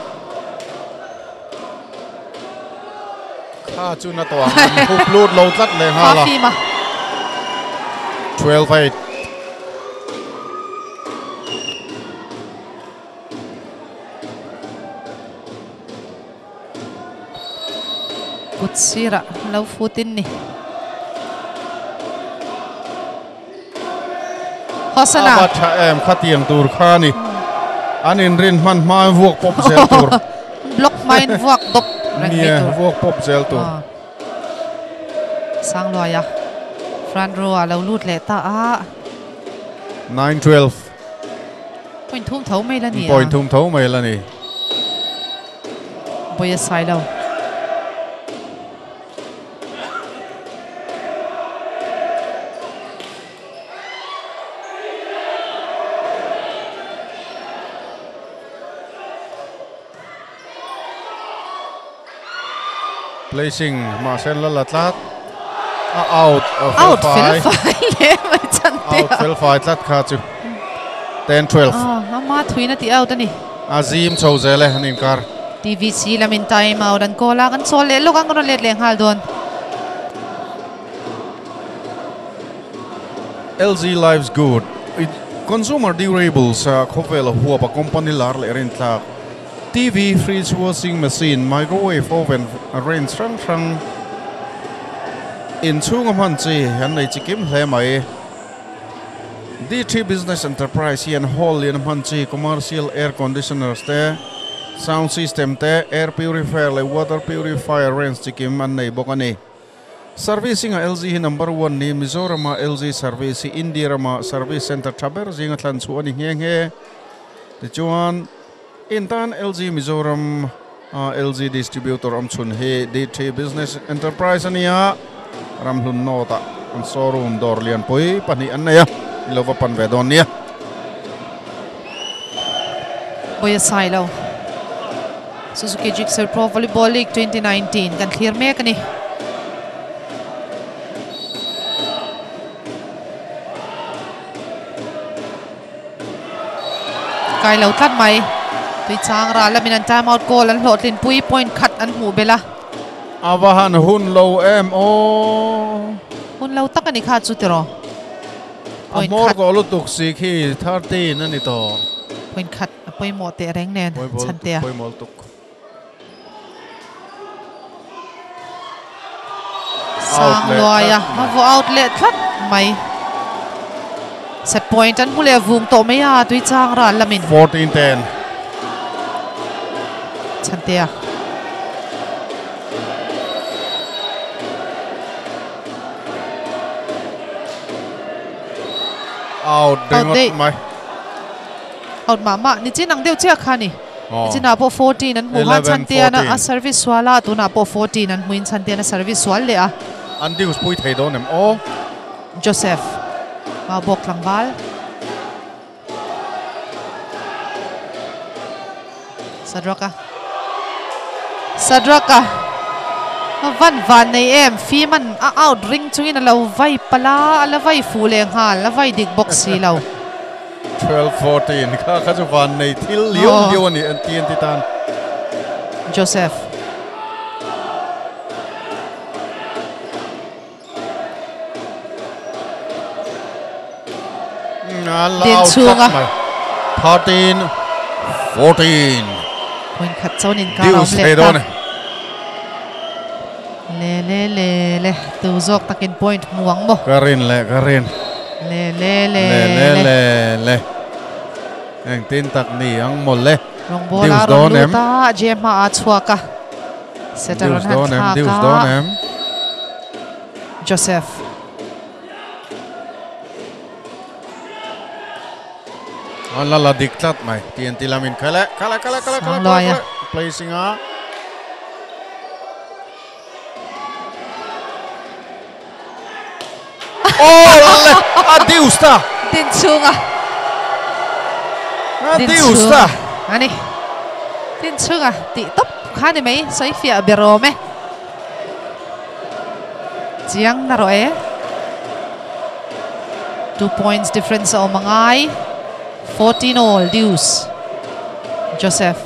Kha chu na to hup lut lo tlat le ha la coffee ma 12 8 kutsira law futin ni. Hosana. Aba tha em kha tiang tur kha ni. An in rin man ma vuok pop zel tur. (laughs) Block mine vuak nia nitur. vuok pop zel tur. À. sang lo ya. Front row à lâu lút lệ ta à 9 12 point thum thấu là nè point thum thấu mai la ni. Bây giờ sai đâu placing Marcel Latlat. out of out fel (laughs) Out tlat kha chu 10 12 ah ma thuina ti out ani azim chozele hanin kar. Tvc lamin time out an kola kan sol le lokang ron le leng hal don lz lives good. It consumer durables uh, khopel huapa company lar le rin thlak TV fridge washing machine. Microwave oven. Rain strang strang in chung man chi han nei chikim hle mai D3 Business Enterprise hian hall in man chi, commercial air conditioners te, sound system te, air purifier le water purifier range anh an nei bokani Servicing LG hi number 1 ni Mizoram LG service, India rama service center thaber zinga thlan chu ani nge nge ti chuan intan LG Mizoram uh, LG distributor am chun he D3 business enterprise ania. Ram hlun no ta an showroom dor lian pui pani an nei a ilova pan ve don nia. Boya Silo. Suzuki Jigsaw Pro Volleyball League 2019 kan clear mek ni Kai ริชางราละมินันจามอดโกลันโหลดลินปุยปอยน์ขัดอันหูเบละอาวหันหุ่นโลเอ็มโอหุ่นเลาตักกันอีกขาดสุดหรออมอดก็ลุตุกสีขี้ทาร์ตีนั่นนี่ต่อปอยขัดปอยหมดเตะแรงแน่นชันเตะยปอยหมดตุกสางลอยอะมาฟูเอาเละทัดไหมเสร็จปอยจันผู้เลี้วงโตไม่ยาตุยจางรานละมิน14 10 Chan te a. out date. up mai Out ma ma ni chin ang deu chia kha ni. oh Chin na po 14 an mu han 11, chan te na a 14. service wala tu na po 14 an muin chan te na service wal le a. an dius pui thei don em o Joseph. Ma bok lang bal. Sadraka. Sadraka. Van van nei em fi man a out ring chungin a lo vai pala ala vai fu leng ha la vai dik box si lo. 12 14 kha kha chu van nei thil Oh. liu ani an tien ti tan Joseph. Allow Din chunga. 13 14 Point khat chon in ka. Le le le le tu zok takin point muang mo. karin le karin Le le le le le le ang tin tak ni ang mol le Rong bola rong luta jem ma a chua ka. Allah lah diklat mai. TNT lamin kalah, kalah, kalah, kalah, kalah. kalah kala. Ya. Placing ah. (laughs) Oh, Allah. Adius ta. Din chung ah. Adius ta. Ani. Din chung ah. Di top. Khani mai. Soi fia bero me. Naro eh. Two points difference omangai. Oh, 14 all, deuce. Joseph.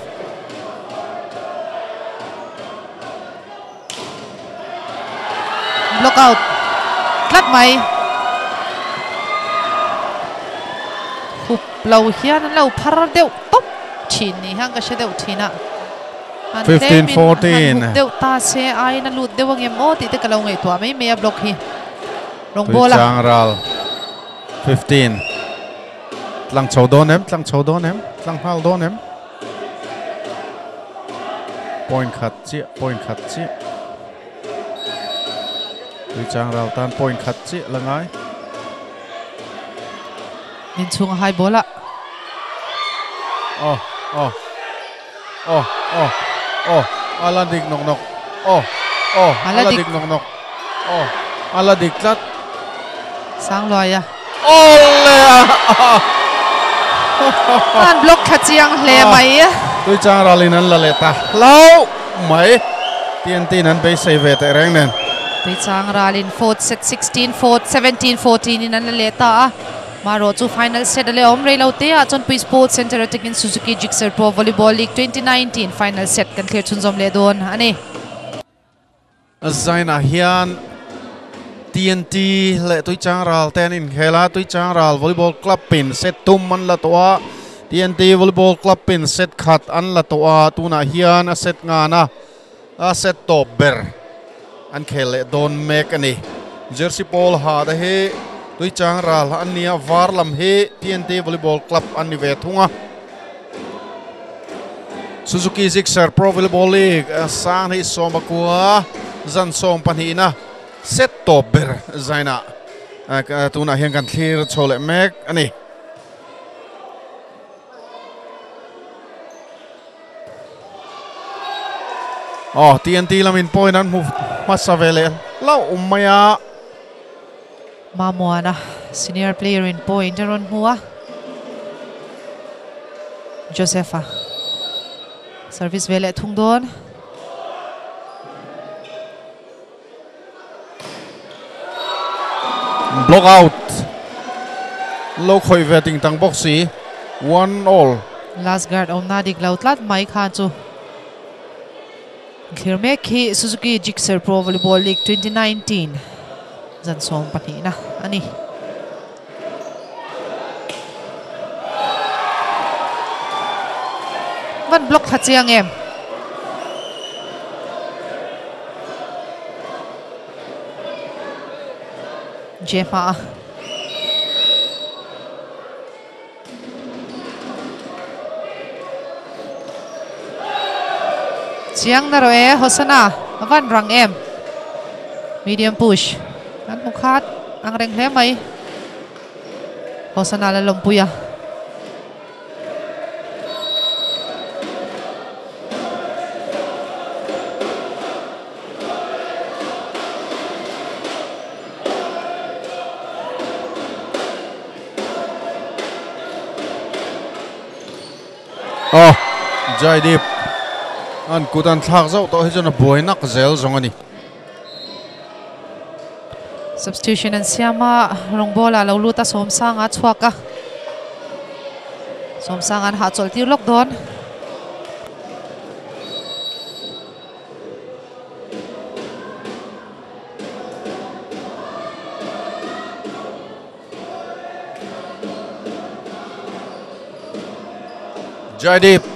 Block out. คลัดไหมหุบเราเฮียนั้นเราพาราเดวต๊บชินนี่ฮังก็เชเดวทีนะ15 14เดวตาเซไอนั้นลุดเดวงเงมอติดตกะเราไงตัวไม่เมียบล็อกฮีลงโบล่ะจางรัล15 tlang chau don em tlang chau don em tlang hal don em. Point khat chi point khat chi. Tui chang ral tan point khat chi langai Min chung hai bola. oh oh. Oh oh. Oh ala dik nok nok oh oh. Ala ala dik. dik nok nok oh ala dik tlat Sang loy ya. ole (laughs) An block kha chiang Ah. mai a. tôi chang ra lên la leta lâu mấy tiền tin anh bay say về tại reng nên Tui chang ralin fourth set 16 fourth 17 14 in an le ta a. Maro chu final set ale om rei lo te a chon Pui Sports Center atakin Suzuki Gixxer Pro Volleyball League 2019 final set kan clear chun zom le don ani. zain à hian TNT lệ tôi trang ral ten in khela tôi trang ral volleyball club pin, set tum man la toa TNT volleyball club pin, set khat an la toa tu na hian a set nga na, a set top ber. An khele don mek ani. Jersey ball ha da he tôi trang ral an nia var lam he. TNT volleyball club an ni ve thunga. Suzuki Zixer Pro Volleyball League sang hi somakua zan som panhina set top ber zaina eh, tuna hian kan thlir chole mek ani Oh, TNT lamin point an move masavele. Lau umaya Mamuana, senior player in point, aron Hua. Josepha. Service vele thung don. Block out lo khoi ve ting tang box si one all Last guard om na dik lautlat mai kha chu. Clear me khi Suzuki Gixxer Pro Volleyball League 2019. Zan som pati na. Ani. Van block khat chiang em. Jefa. Chiang naro e Hosana. Van rang em. Medium push. An mukhat. Ang reng hle mai. Hosana la lompuya. oh jai dip an kutan thak zau to hi chona buai nak zel zong ani Substitution an siama rong bola lo luta som sang a chhuaka. Som sang an ha chol tir lok don. jai dip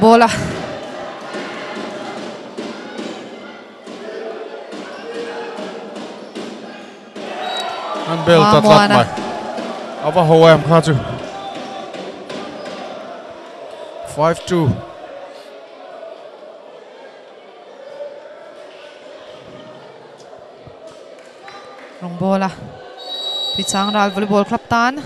bola. Han at klart mig. Ava hvor hård er Mkatu? 5-2. Rungbola. Pitsang Ral Volleyball Club Tan.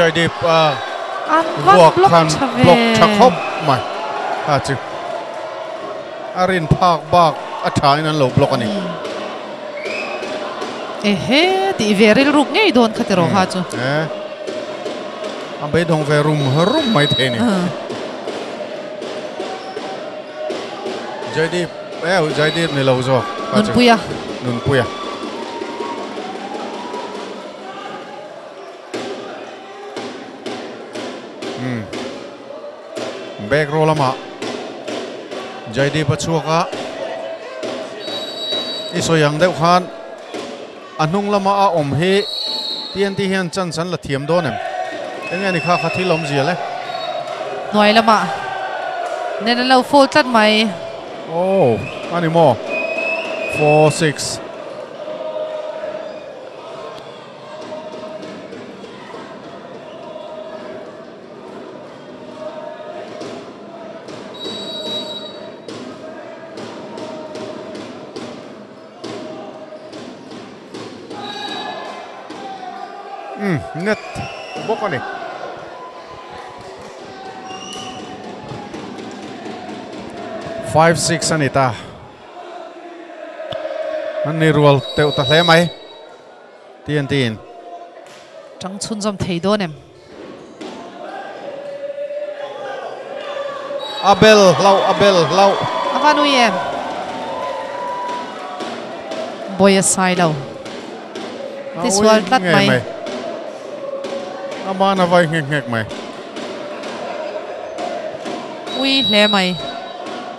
Jaydeep uh, Vuokhan Blokchakhop mai ha chu Arin Park Bak athai nan lo blok ani ehe ti veril ruk ngei don khatero ha chu eh ambe dong ve rum rum mai the ni Jaydeep eh Jaydeep ni lo zo nun puya nun puya แบกโรลมาใจดีประชัวกะอิสอยังเดวขานอันนุ่งละมาอาอมเฮเตียนที่เฮียนจันสันละเทียมโดนเอ็มเอ็งนี่ข้าขัดที่ลมเสียเลยหน่วยละมาเนี่ยเราโฟลจัดไหมโอ้อันนี้มอ four six Ngật bốc con này. Five six anita anh rual teu ta hle mai tiền tiền. Trắng chun dòng thấy đó nem Abel lau Abel lau. Avanu em. Boy sai lau This world lát mày abana vai ngek ngek mai ui le mai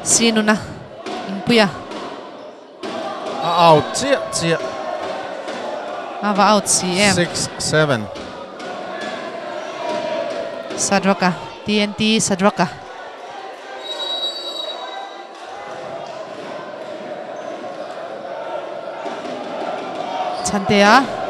sinuna impuya a out. Chia chia. Ava out cm six seven. Sadraka tnt sadraka 찬대야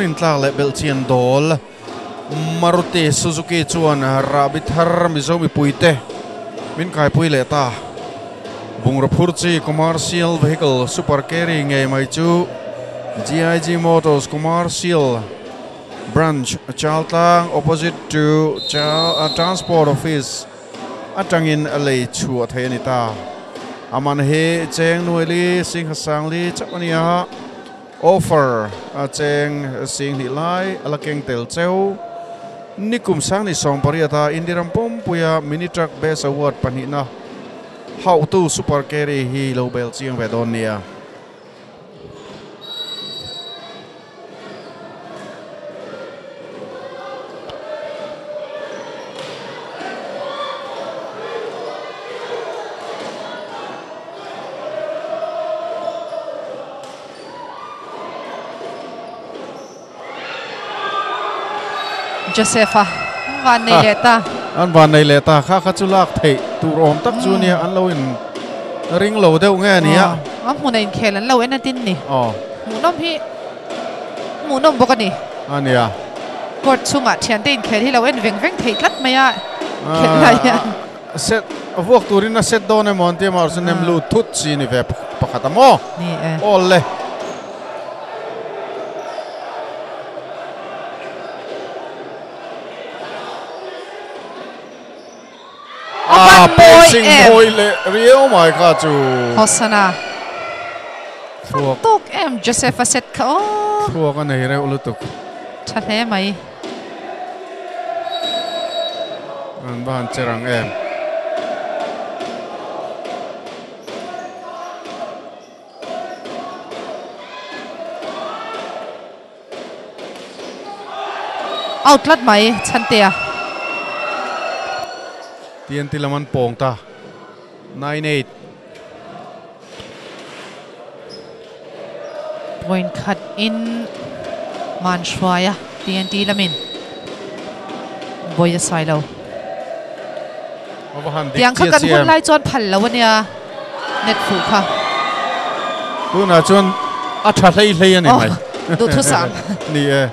รินตลาเลเบลเชียนดอลมารุติซูซูกิชวนราบิทาร์มิโซมิปุยเตมินกายปุยเลตาบุงรพูร์จีคอมเมอร์เชียลเวฮิเคิลซูเปอ bungra phurchi commercial vehicle super carrying ngay mai chu GIG Motors commercial branch Chaltang opposite to Chal, uh, transport office atangin alei chu athai ta aman he cheng Nui, li sing hasang offer a cheng sing ni lai alakeng tel cheu. Nikum sang ni som pariata indiram pum puya mini truck base award panina. how to super carry hi lo bel chiang ve don nia Josefa Vanilleta. (laughs) an van nei le ta kha kha chu lak thei tur om tak chu nia an lo in ring lo deuh nge nia a mu nei khel an lo en tin ni oh mu nom hi mu nom bok ani ania court chunga thian te in khel hi lo en veng veng thei tlat mai a khel lai a set vuak turin a set don em on ti mar sun em Ah. lu thut chi ni ve pakhat mo ni e ol le Pe moi sing em. rieu mai kha chu hosana tok em josepha set ka o thuak an nei re ulu tuk tha hle mai an ban cherang em. Outlet เตียนติลมันโป่งตานายเนต point cut in man shwaya TNT lamin boy sai lo tiang kha kan hun lai chon phal lo ania net phu kha tu na chon a tha lai lai ani mai du thu sang ni e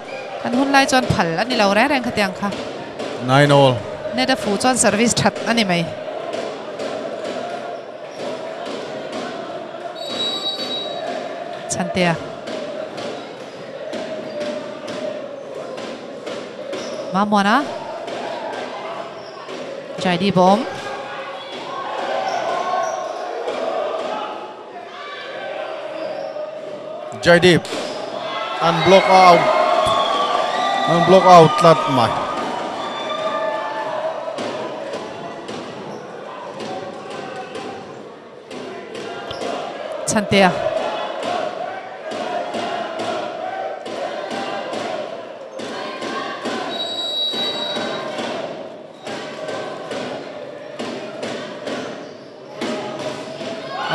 kan hun lai chon phal ani lo ra reng kha tiang kha nine all nên đã service thật anh em mày chăn tia mà unblock out. Out lat chantea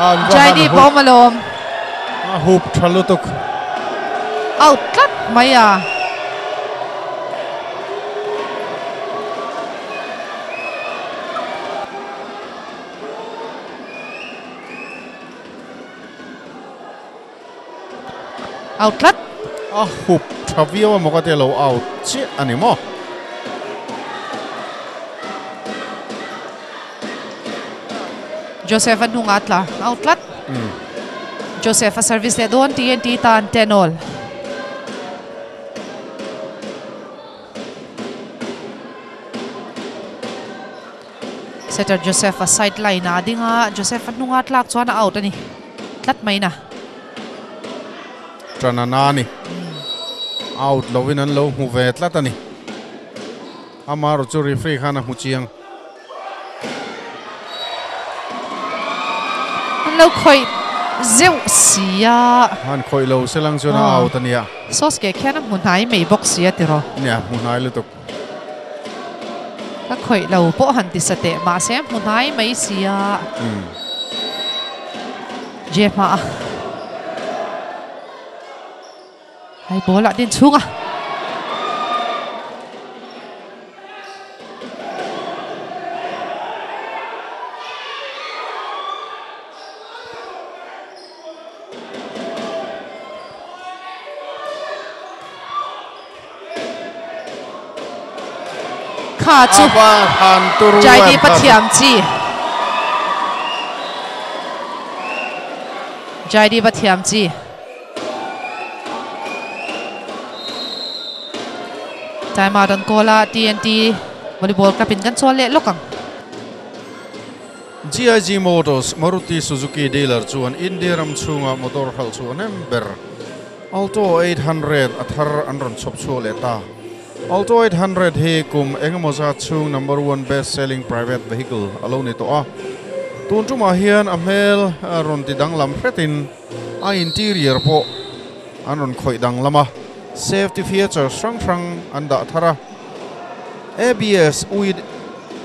an jai di bom alom hup thalutuk out à out outlet a hub Xavier va mogat lo out. che ani mo Joseph an hung atla outlet. Mm. Joseph a service le don er er TNT tan tenol. Setter Joseph a sideline a dinga er Joseph an hung atlak chuan out ani. Tlat mai na. Tranana ni. Out lovin an lo hu ve tlat ani amaro chu referee khana hu chiang an lo khoi zeu sia. Han khoi lo selang chu na Ah. out ania sos ke khian a mun hai mei box sia tiro nia hu nai lu tuk. Ka khoi lo po han ti sate ma se mu nai mai sia. Um je ma hai bola din chunga kha chu ava han turu Jai đi bắt thiam chi? Jai đi bắt thiam chi Time out on kola TNT volleyball kapin kan chol le lokang GIG Motors Maruti Suzuki dealer chuan Indiram chunga motor hal chuan ember. Alto 800 athar anron chop chu le ta Alto 800 he kum engamoza chung number 1 best selling private vehicle. Alo ni to a tun tuma hian a mel ron ti dang lam hretin a interior po. Anron khoi dang lama safety feature sang sang anda thara ABS with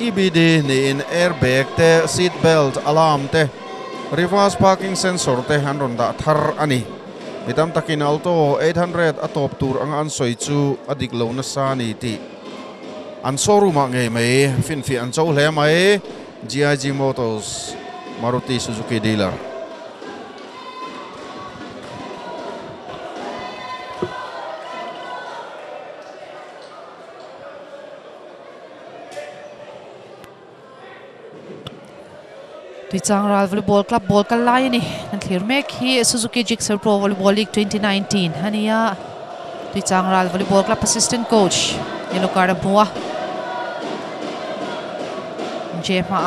EBD in airbag te seat belt alarm te reverse parking sensor te anron da thar ani. Mitam takin alto 800 atop tur ang an soi chu adik lo na sa ni ti. An showroom a nge mai fin fi an hle mai GIG Motors Maruti Suzuki dealer Tui Changral Volleyball Club ball kal lai ni. Clear mek hi Suzuki Gixxer Pro Volleyball League 2019 hania Tui Changral Volleyball Club assistant coach yellow card bua. Je ma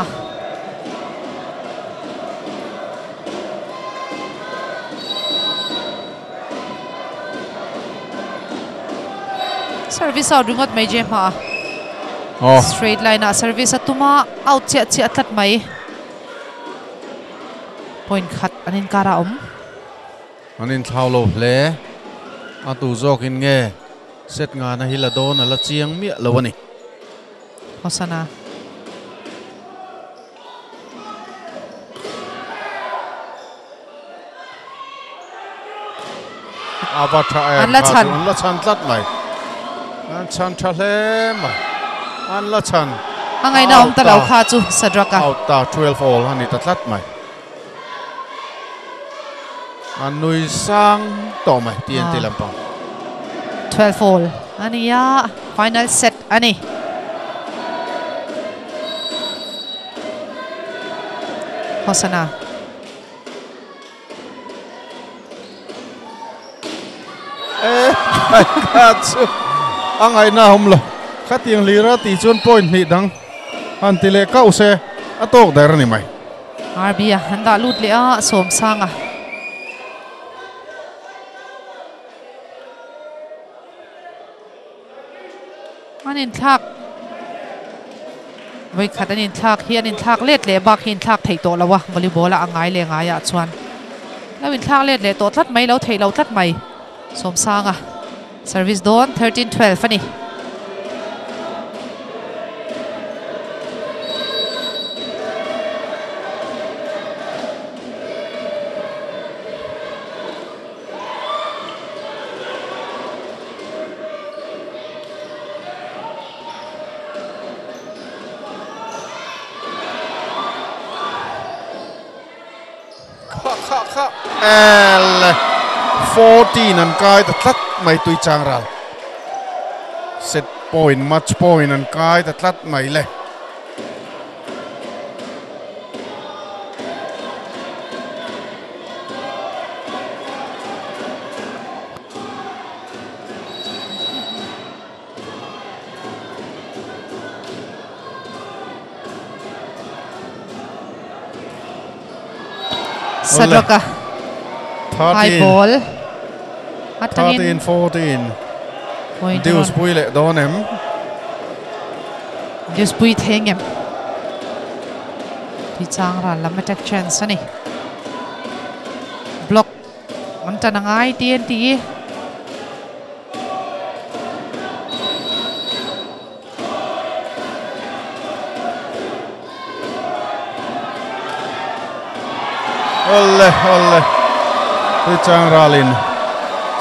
service out ringot mai je ma oh. Straight line a service atuma out che che atlat mai point khat anin kara om anin thlau lo hle a tu zok in nge set nga na hila don ala chiang mi lo ani. Hosana ava tha An la chan. an la chan tlat mai. An chan tha hle mai. An la chan. Angai na om ta. kha chu sadraka? Out ta 12 all ani ta tlat mai an nui sang to mai tien ti Ah. lampang 12 all ani ya final set. Ani. Hosana eh ai ka chu angai na hom lo khatiang lira ti chun point ni dang an ti le kau se atok der ni mai arbia handa lut le a som sanga นินทักไม่ขัดนินทักเฮียนินทักเล็ดเล่บักหินทักไทยโตแล้ววะบริโภคละอ่างไงเลยอ่างอะชวนแล้วอินทักเล็ดเล่โตทัดไหมแล้วไทยเราทัดไหมสมซ่างอะ service โดน13 12นี่ ตีนันกายแต่ทัดไม่ตุยจางรัลเซตพอยน์มัชพอยน์นันกายแต่ทัดไม่เลย Sadoka. High ball. 13 14. Divsbúile dónim. Divsbúid hengim. Tichang ra lamatek chance ani. Block. Man ta nangai tien ti. Olle, olle. Ralin.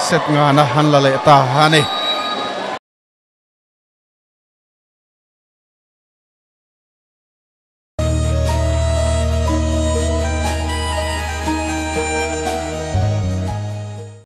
Set nga na han la le ta hani